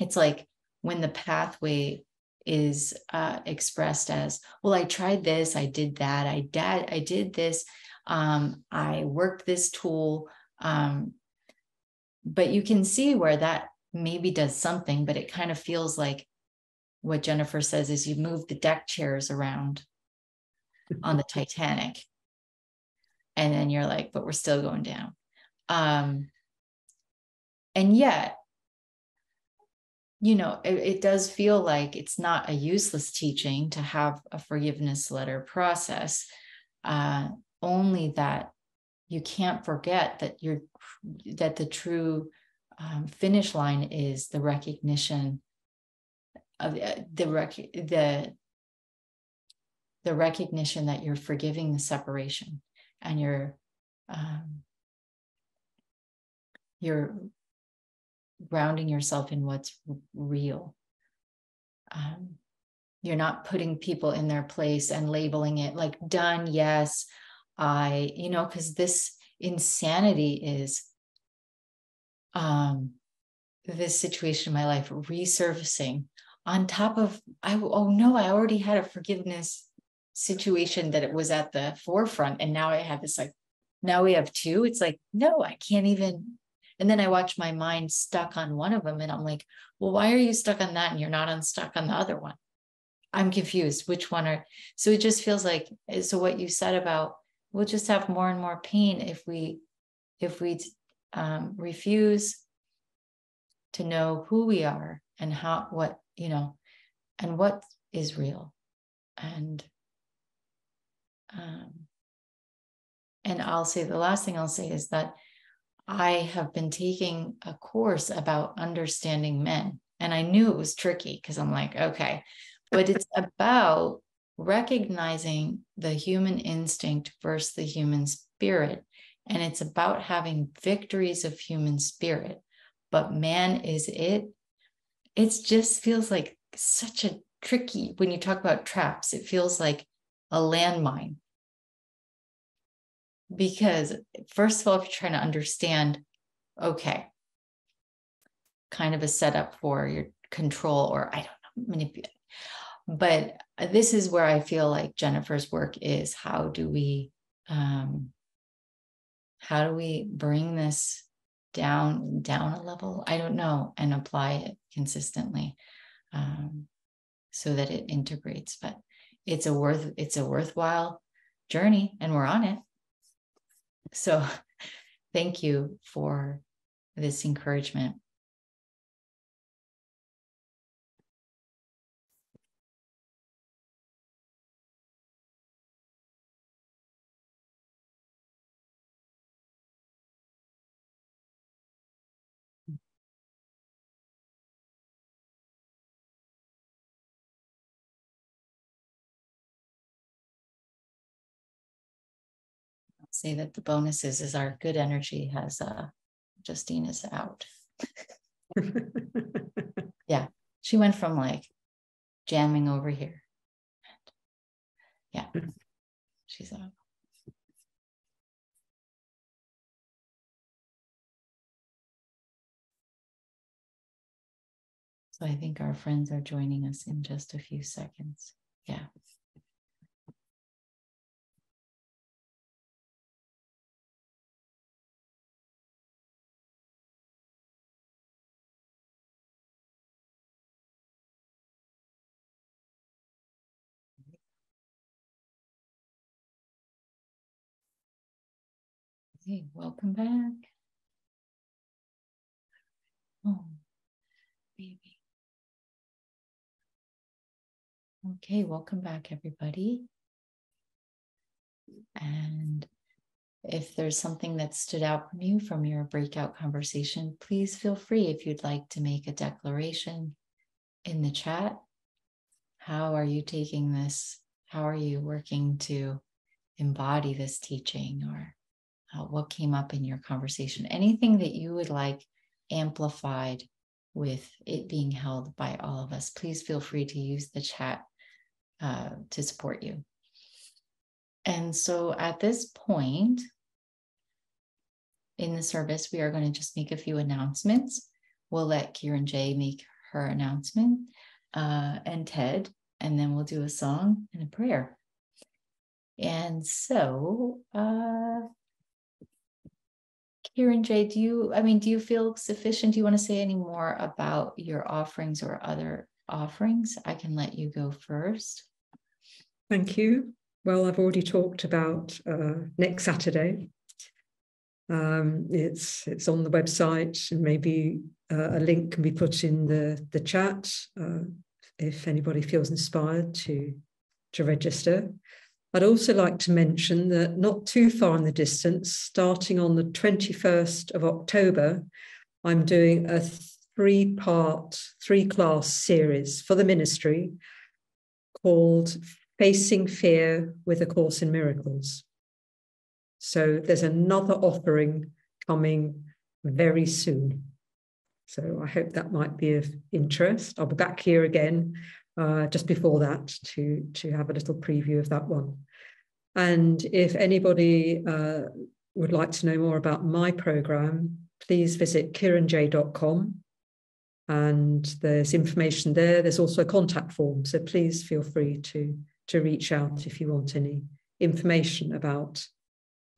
it's like when the pathway is uh, expressed as, well, I tried this, I did that, I did, I did this, um, I worked this tool, um, but you can see where that maybe does something, but it kind of feels like what Jennifer says is you move the deck chairs around on the Titanic. And then you're like, but we're still going down. Um, and yet, you know, it, it does feel like it's not a useless teaching to have a forgiveness letter process, uh, only that you can't forget that you're that the true um, finish line is the recognition of uh, the rec- the the recognition that you're forgiving the separation and you're um, you're grounding yourself in what's real. Um, you're not putting people in their place and labeling it like done yes i you know because this insanity is um this situation in my life resurfacing on top of I oh no, I already had a forgiveness situation that it was at the forefront and now I have this like now we have two. It's like, no, I can't even. And then I watch my mind stuck on one of them and I'm like, well, why are you stuck on that and you're not unstuck on the other one? I'm confused. Which one are so it just feels like so what you said about we'll just have more and more pain if we if we um, refuse to know who we are and how what you know and what is real and um, and I'll say the last thing I'll say is that I have been taking a course about understanding men. And I knew it was tricky because I'm like, okay, but it's about recognizing the human instinct versus the human spirit. And it's about having victories of human spirit. But man, is it, it just feels like such a tricky, when you talk about traps, it feels like a landmine. Because first of all if you're trying to understand okay kind of a setup for your control or i don't know manipulate but this is where i feel like jennifer's work is how do we um how do we bring this down down a level i don't know and apply it consistently um so that it integrates but it's a worth it's a worthwhile journey and we're on it so thank you for this encouragement. Say that the bonus is, is our good energy has uh Justine is out. yeah. She went from like jamming over here. Yeah. She's out. So I think our friends are joining us in just a few seconds. Yeah. Hey, welcome back. Oh, baby. Okay, welcome back, everybody. And if there's something that stood out from you from your breakout conversation, please feel free if you'd like to make a declaration in the chat. How are you taking this? How are you working to embody this teaching or uh, what came up in your conversation, anything that you would like amplified with it being held by all of us, please feel free to use the chat uh, to support you. And so at this point in the service, we are going to just make a few announcements. We'll let kironJ make her announcement uh, and Tedd, and then we'll do a song and a prayer. And so, uh, kironJ, do you, I mean, do you feel sufficient? Do you want to say any more about your offerings or other offerings? I can let you go first. Thank you. Well, I've already talked about uh, next Saturday. Um, it's it's on the website, and maybe uh, a link can be put in the the chat uh, if anybody feels inspired to to register. I'd also like to mention that not too far in the distance, starting on the 21st of October, I'm doing a three part, three class series for the ministry called Facing Fear with A Course in Miracles. So there's another offering coming very soon. So I hope that might be of interest. I'll be back here again uh, just before that to, to have a little preview of that one. And if anybody uh, would like to know more about my program, please visit kironj.com and there's information there. There's also a contact form, so please feel free to to reach out if you want any information about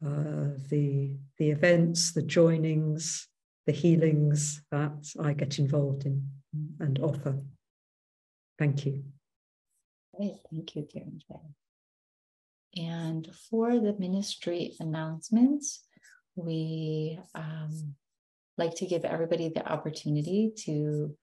uh, the the events, the joinings, the healings that I get involved in and offer. Thank you. Great, thank you, Karen. And for the ministry announcements, we um, like to give everybody the opportunity to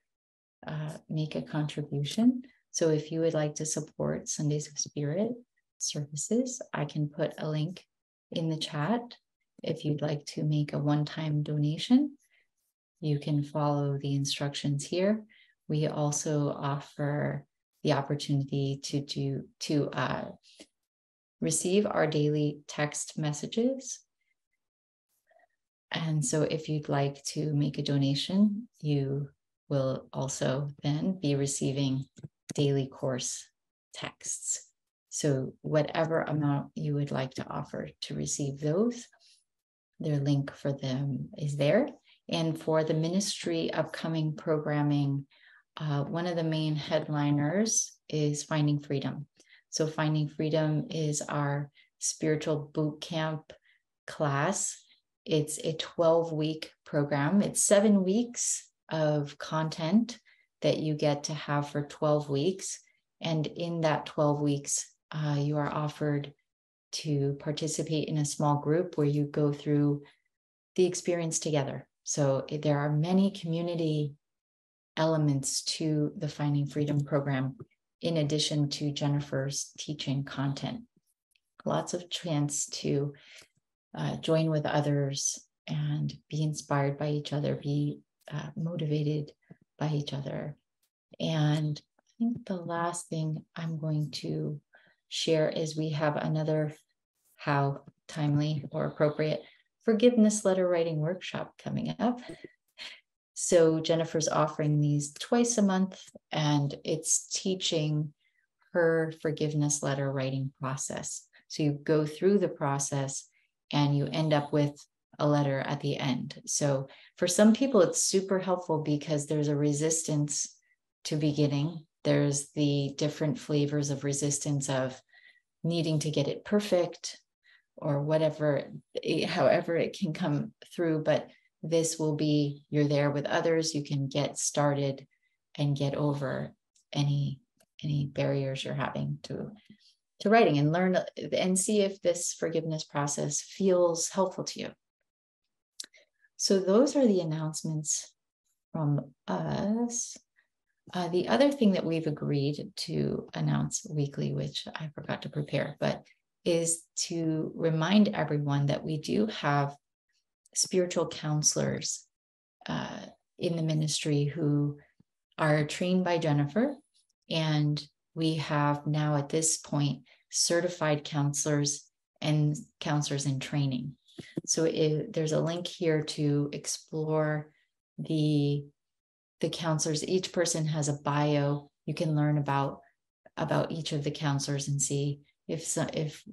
uh, make a contribution. So if you would like to support Sundays of Spirit services, I can put a link in the chat. If you'd like to make a one time donation, you can follow the instructions here. We also offer the opportunity to do to uh, receive our daily text messages and so, if you'd like to make a donation, you will also then be receiving daily course texts. So, whatever amount you would like to offer to receive those, their link for them is there. And for the ministry upcoming programming, uh, one of the main headliners is Finding Freedom. So, Finding Freedom is our spiritual boot camp class it's a 12 week program, it's seven weeks of content that you get to have for 12 weeks. And in that 12 weeks, uh, you are offered to participate in a small group where you go through the experience together. So there are many community elements to the Finding Freedom program, in addition to Jennifer's teaching content. Lots of chance to uh, join with others and be inspired by each other, be uh, motivated by each other. And I think the last thing I'm going to share is we have another how timely or appropriate forgiveness letter writing workshop coming up. So Jennifer's offering these twice a month, and it's teaching her forgiveness letter writing process. So you go through the process and you end up with a letter at the end. So for some people, it's super helpful because there's a resistance to beginning. There's the different flavors of resistance of needing to get it perfect or whatever, however it can come through. But this will be you're there with others. You can get started and get over any any barriers you're having to to writing and learn and see if this forgiveness process feels helpful to you. So, those are the announcements from us. Uh, the other thing that we've agreed to announce weekly, which I forgot to prepare, but is to remind everyone that we do have spiritual counselors uh, in the ministry who are trained by Jennifer and we have now at this point certified counselors and counselors in training. So it, there's a link here to explore the the counselors. Each person has a bio. You can learn about about each of the counselors and see if so, if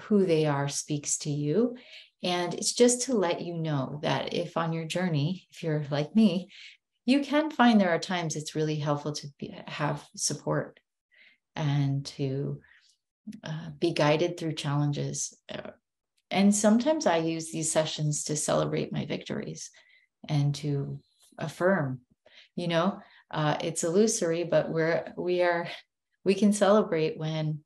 who they are speaks to you. And it's just to let you know that if on your journey, if you're like me, you can find there are times it's really helpful to be, have support and to uh, be guided through challenges. Uh, and sometimes I use these sessions to celebrate my victories and to affirm, you know, uh, it's illusory, but we're, we are, we can celebrate when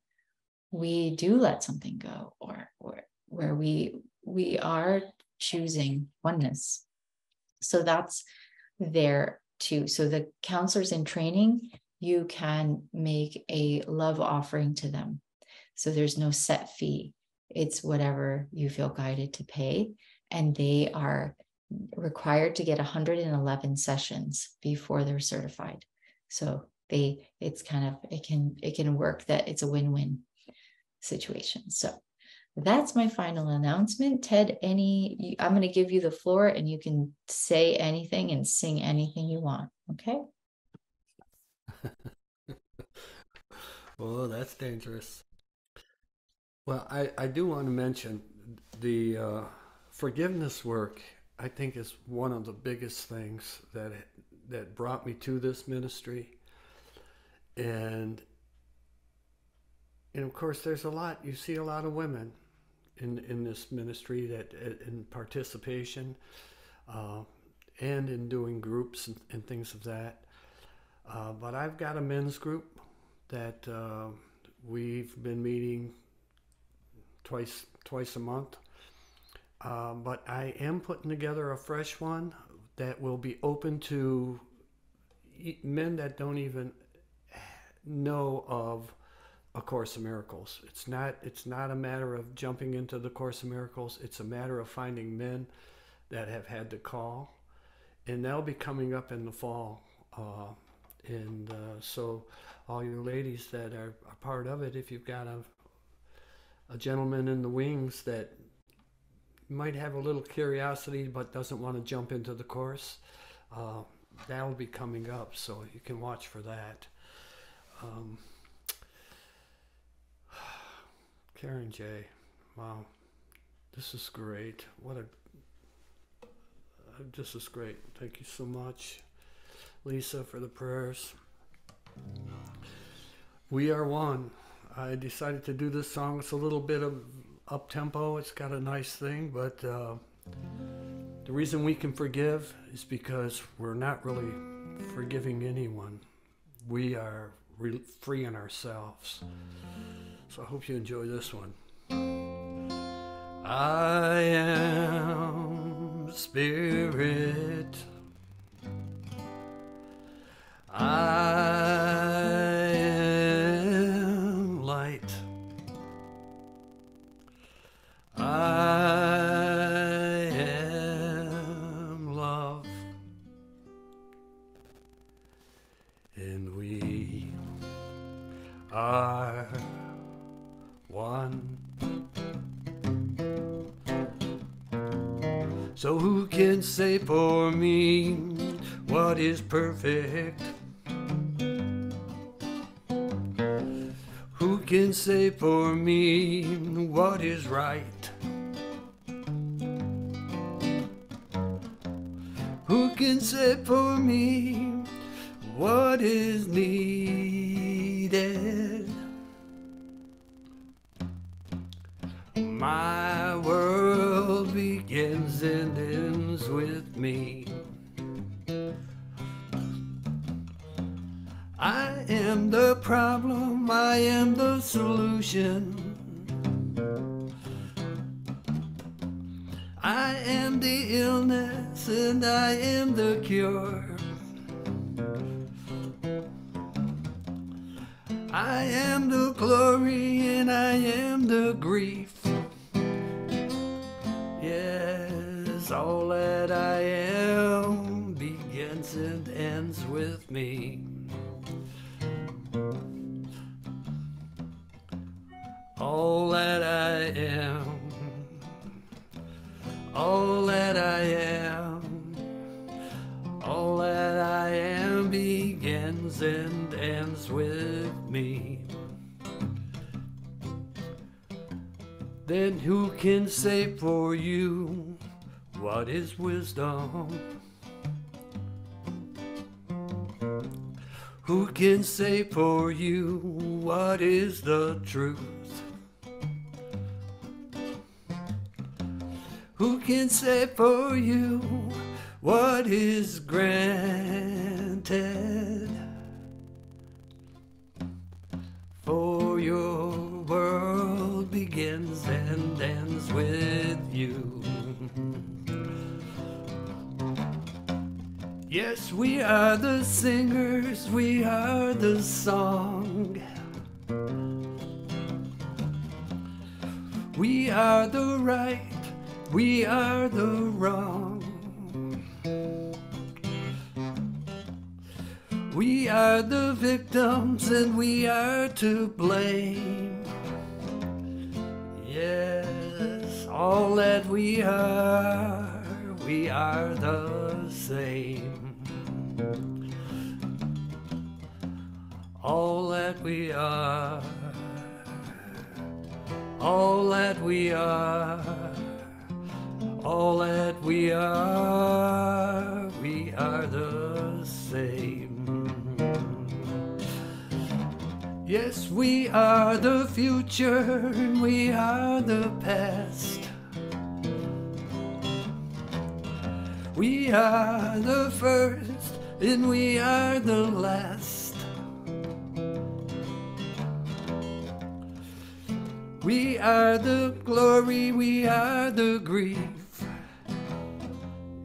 we do let something go or, or where we, we are choosing oneness. So that's there too. So the counselors in training you can make a love offering to them. So there's no set fee, it's whatever you feel guided to pay. And they are required to get 111 sessions before they're certified. So they it's kind of it can it can work that it's a win-win situation. So that's my final announcement. Tedd, any I'm going to give you the floor and you can say anything and sing anything you want, okay? well, that's dangerous. Well, I, I do want to mention the uh, forgiveness work, I think, is one of the biggest things that that brought me to this ministry. And and of course, there's a lot. You see a lot of women in in this ministry that in participation, uh, and in doing groups and, and things of that. Uh, but I've got a men's group that uh, we've been meeting twice twice a month. Uh, but I am putting together a fresh one that will be open to men that don't even know of a course of miracles it's not it's not a matter of jumping into the course of miracles it's a matter of finding men that have had the call and they'll be coming up in the fall uh, and uh, so all your ladies that are, are part of it if you've got a a gentleman in the wings that might have a little curiosity but doesn't want to jump into the course. Uh, that'll be coming up, so you can watch for that. Um, kironJ Wow, this is great. What a uh, this is great. Thank you so much, Lisa, for the prayers. We are one. I decided to do this song. It's a little bit of up tempo. It's got a nice thing, but uh, the reason we can forgive is because we're not really forgiving anyone. We are re- freeing ourselves. So I hope you enjoy this one. I am spirit. I what is perfect? Who can say for me what is right? With me. All that I am, all that I am, all that I am begins and ends with me. Then who can say for you what is wisdom? Who can say for you what is the truth? Who can say for you what is granted? For your world begins and ends with you. Yes, we are the singers, we are the song. We are the right, we are the wrong. We are the victims and we are to blame. Yes, all that we are, we are the same. All that we are, all that we are, all that we are, we are the same. Yes, we are the future and we are the past. We are the first and we are the last. We are the glory, we are the grief.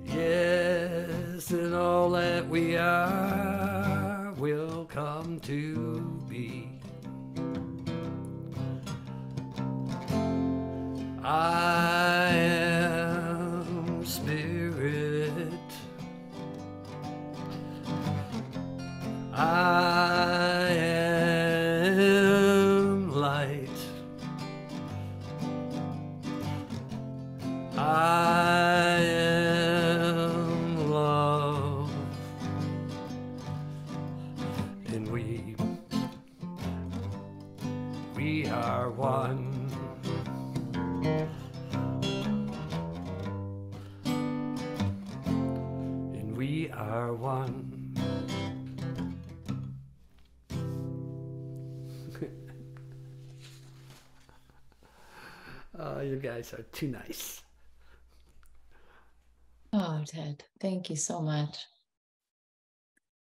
Yes, and all that we are will come to be. I am I guys are too nice. Oh, Tedd, thank you so much.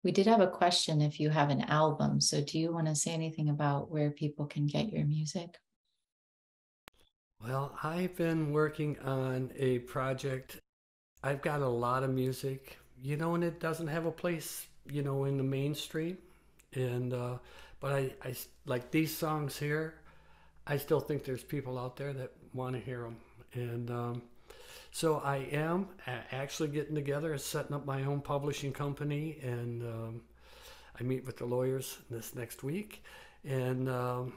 We did have a question if you have an album. So, do you want to say anything about where people can get your music? Well, I've been working on a project. I've got a lot of music, you know, and it doesn't have a place, you know, in the mainstream. And, uh, but I, I like these songs here. I still think there's people out there that want to hear them. And um, so I am actually getting together and setting up my own publishing company. And um, I meet with the lawyers this next week. And, um,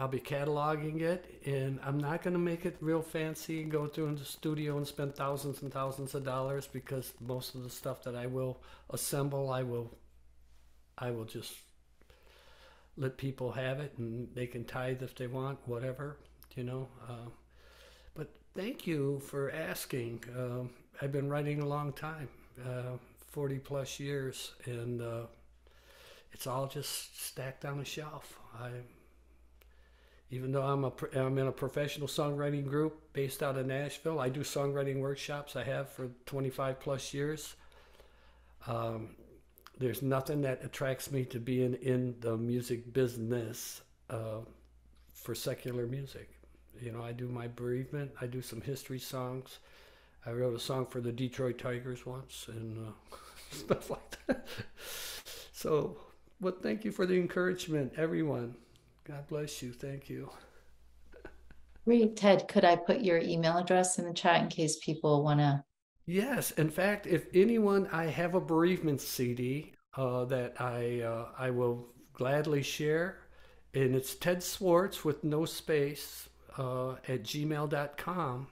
I'll be cataloging it, and I'm not going to make it real fancy and go through the studio and spend thousands and thousands of dollars because most of the stuff that I will assemble, I will, I will just let people have it, and they can tithe if they want, whatever, you know. Uh, but thank you for asking. Um I've been writing a long time, uh, 40 plus years, and uh, it's all just stacked on a shelf. I even though I'm a I'm in a professional songwriting group based out of Nashville, I do songwriting workshops. I have for 25 plus years. Um, there's nothing that attracts me to being in the music business uh, for secular music. You know, I do my bereavement. I do some history songs. I wrote a song for the Detroit Tigers once and uh, stuff like that. So, but thank you for the encouragement, everyone. God bless you. Thank you. Great, Tedd. Could I put your email address in the chat in case people want to? Yes, in fact, if anyone, I have a bereavement CD uh, that I uh, I will gladly share, and it's Tedd Swartz with no space uh, at gmail.com.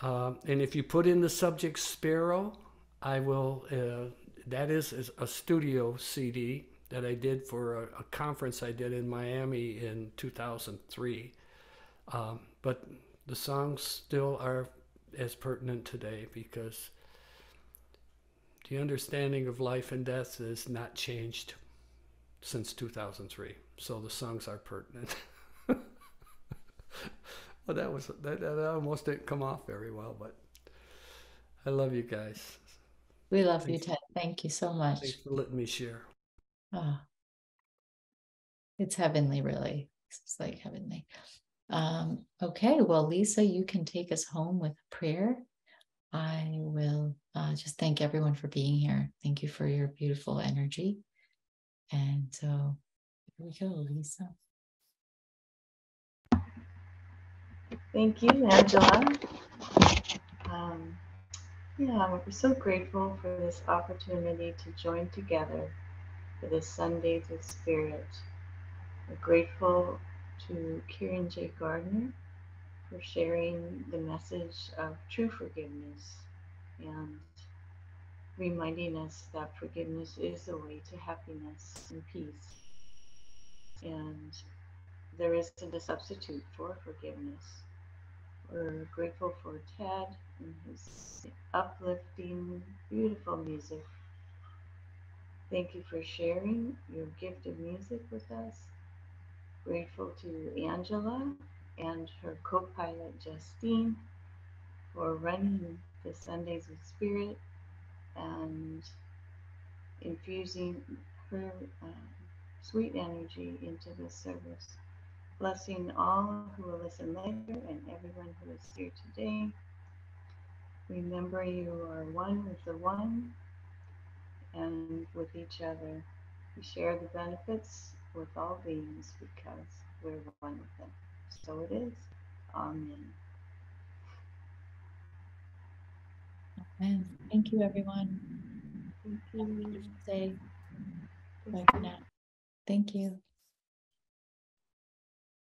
Um, and if you put in the subject Sparrow, I will. Uh, that is, is a studio CD that I did for a, a conference I did in Miami in 2003. Um, but the songs still are as pertinent today because the understanding of life and death has not changed since 2003. So the songs are pertinent. well, that was that, that almost didn't come off very well, but I love you guys. We love you, Thanks. Tedd. Thank you so much. Thanks for letting me share. Oh, it's heavenly, really. It's like heavenly. Um, okay, well, Lisa, you can take us home with prayer. I will uh, just thank everyone for being here. Thank you for your beautiful energy. And so here we go, Lisa. Thank you, Angela. Um, yeah, we're so grateful for this opportunity to join together for this Sundays with Spirit. We're grateful to kironJ Gardner for sharing the message of true forgiveness and reminding us that forgiveness is the way to happiness and peace. And there isn't a substitute for forgiveness. We're grateful for Tedd and his uplifting, beautiful music. Thank you for sharing your gift of music with us. Grateful to Angela and her co pilot Justine for running the Sundays with Spirit and infusing her uh, sweet energy into this service. Blessing all who will listen later and everyone who is here today. Remember, you are one with the one and with each other. We share the benefits with all beings because we're one with them. So it is. Amen. Amen. Thank you, everyone. Thank you. Say Thank now. Thank you.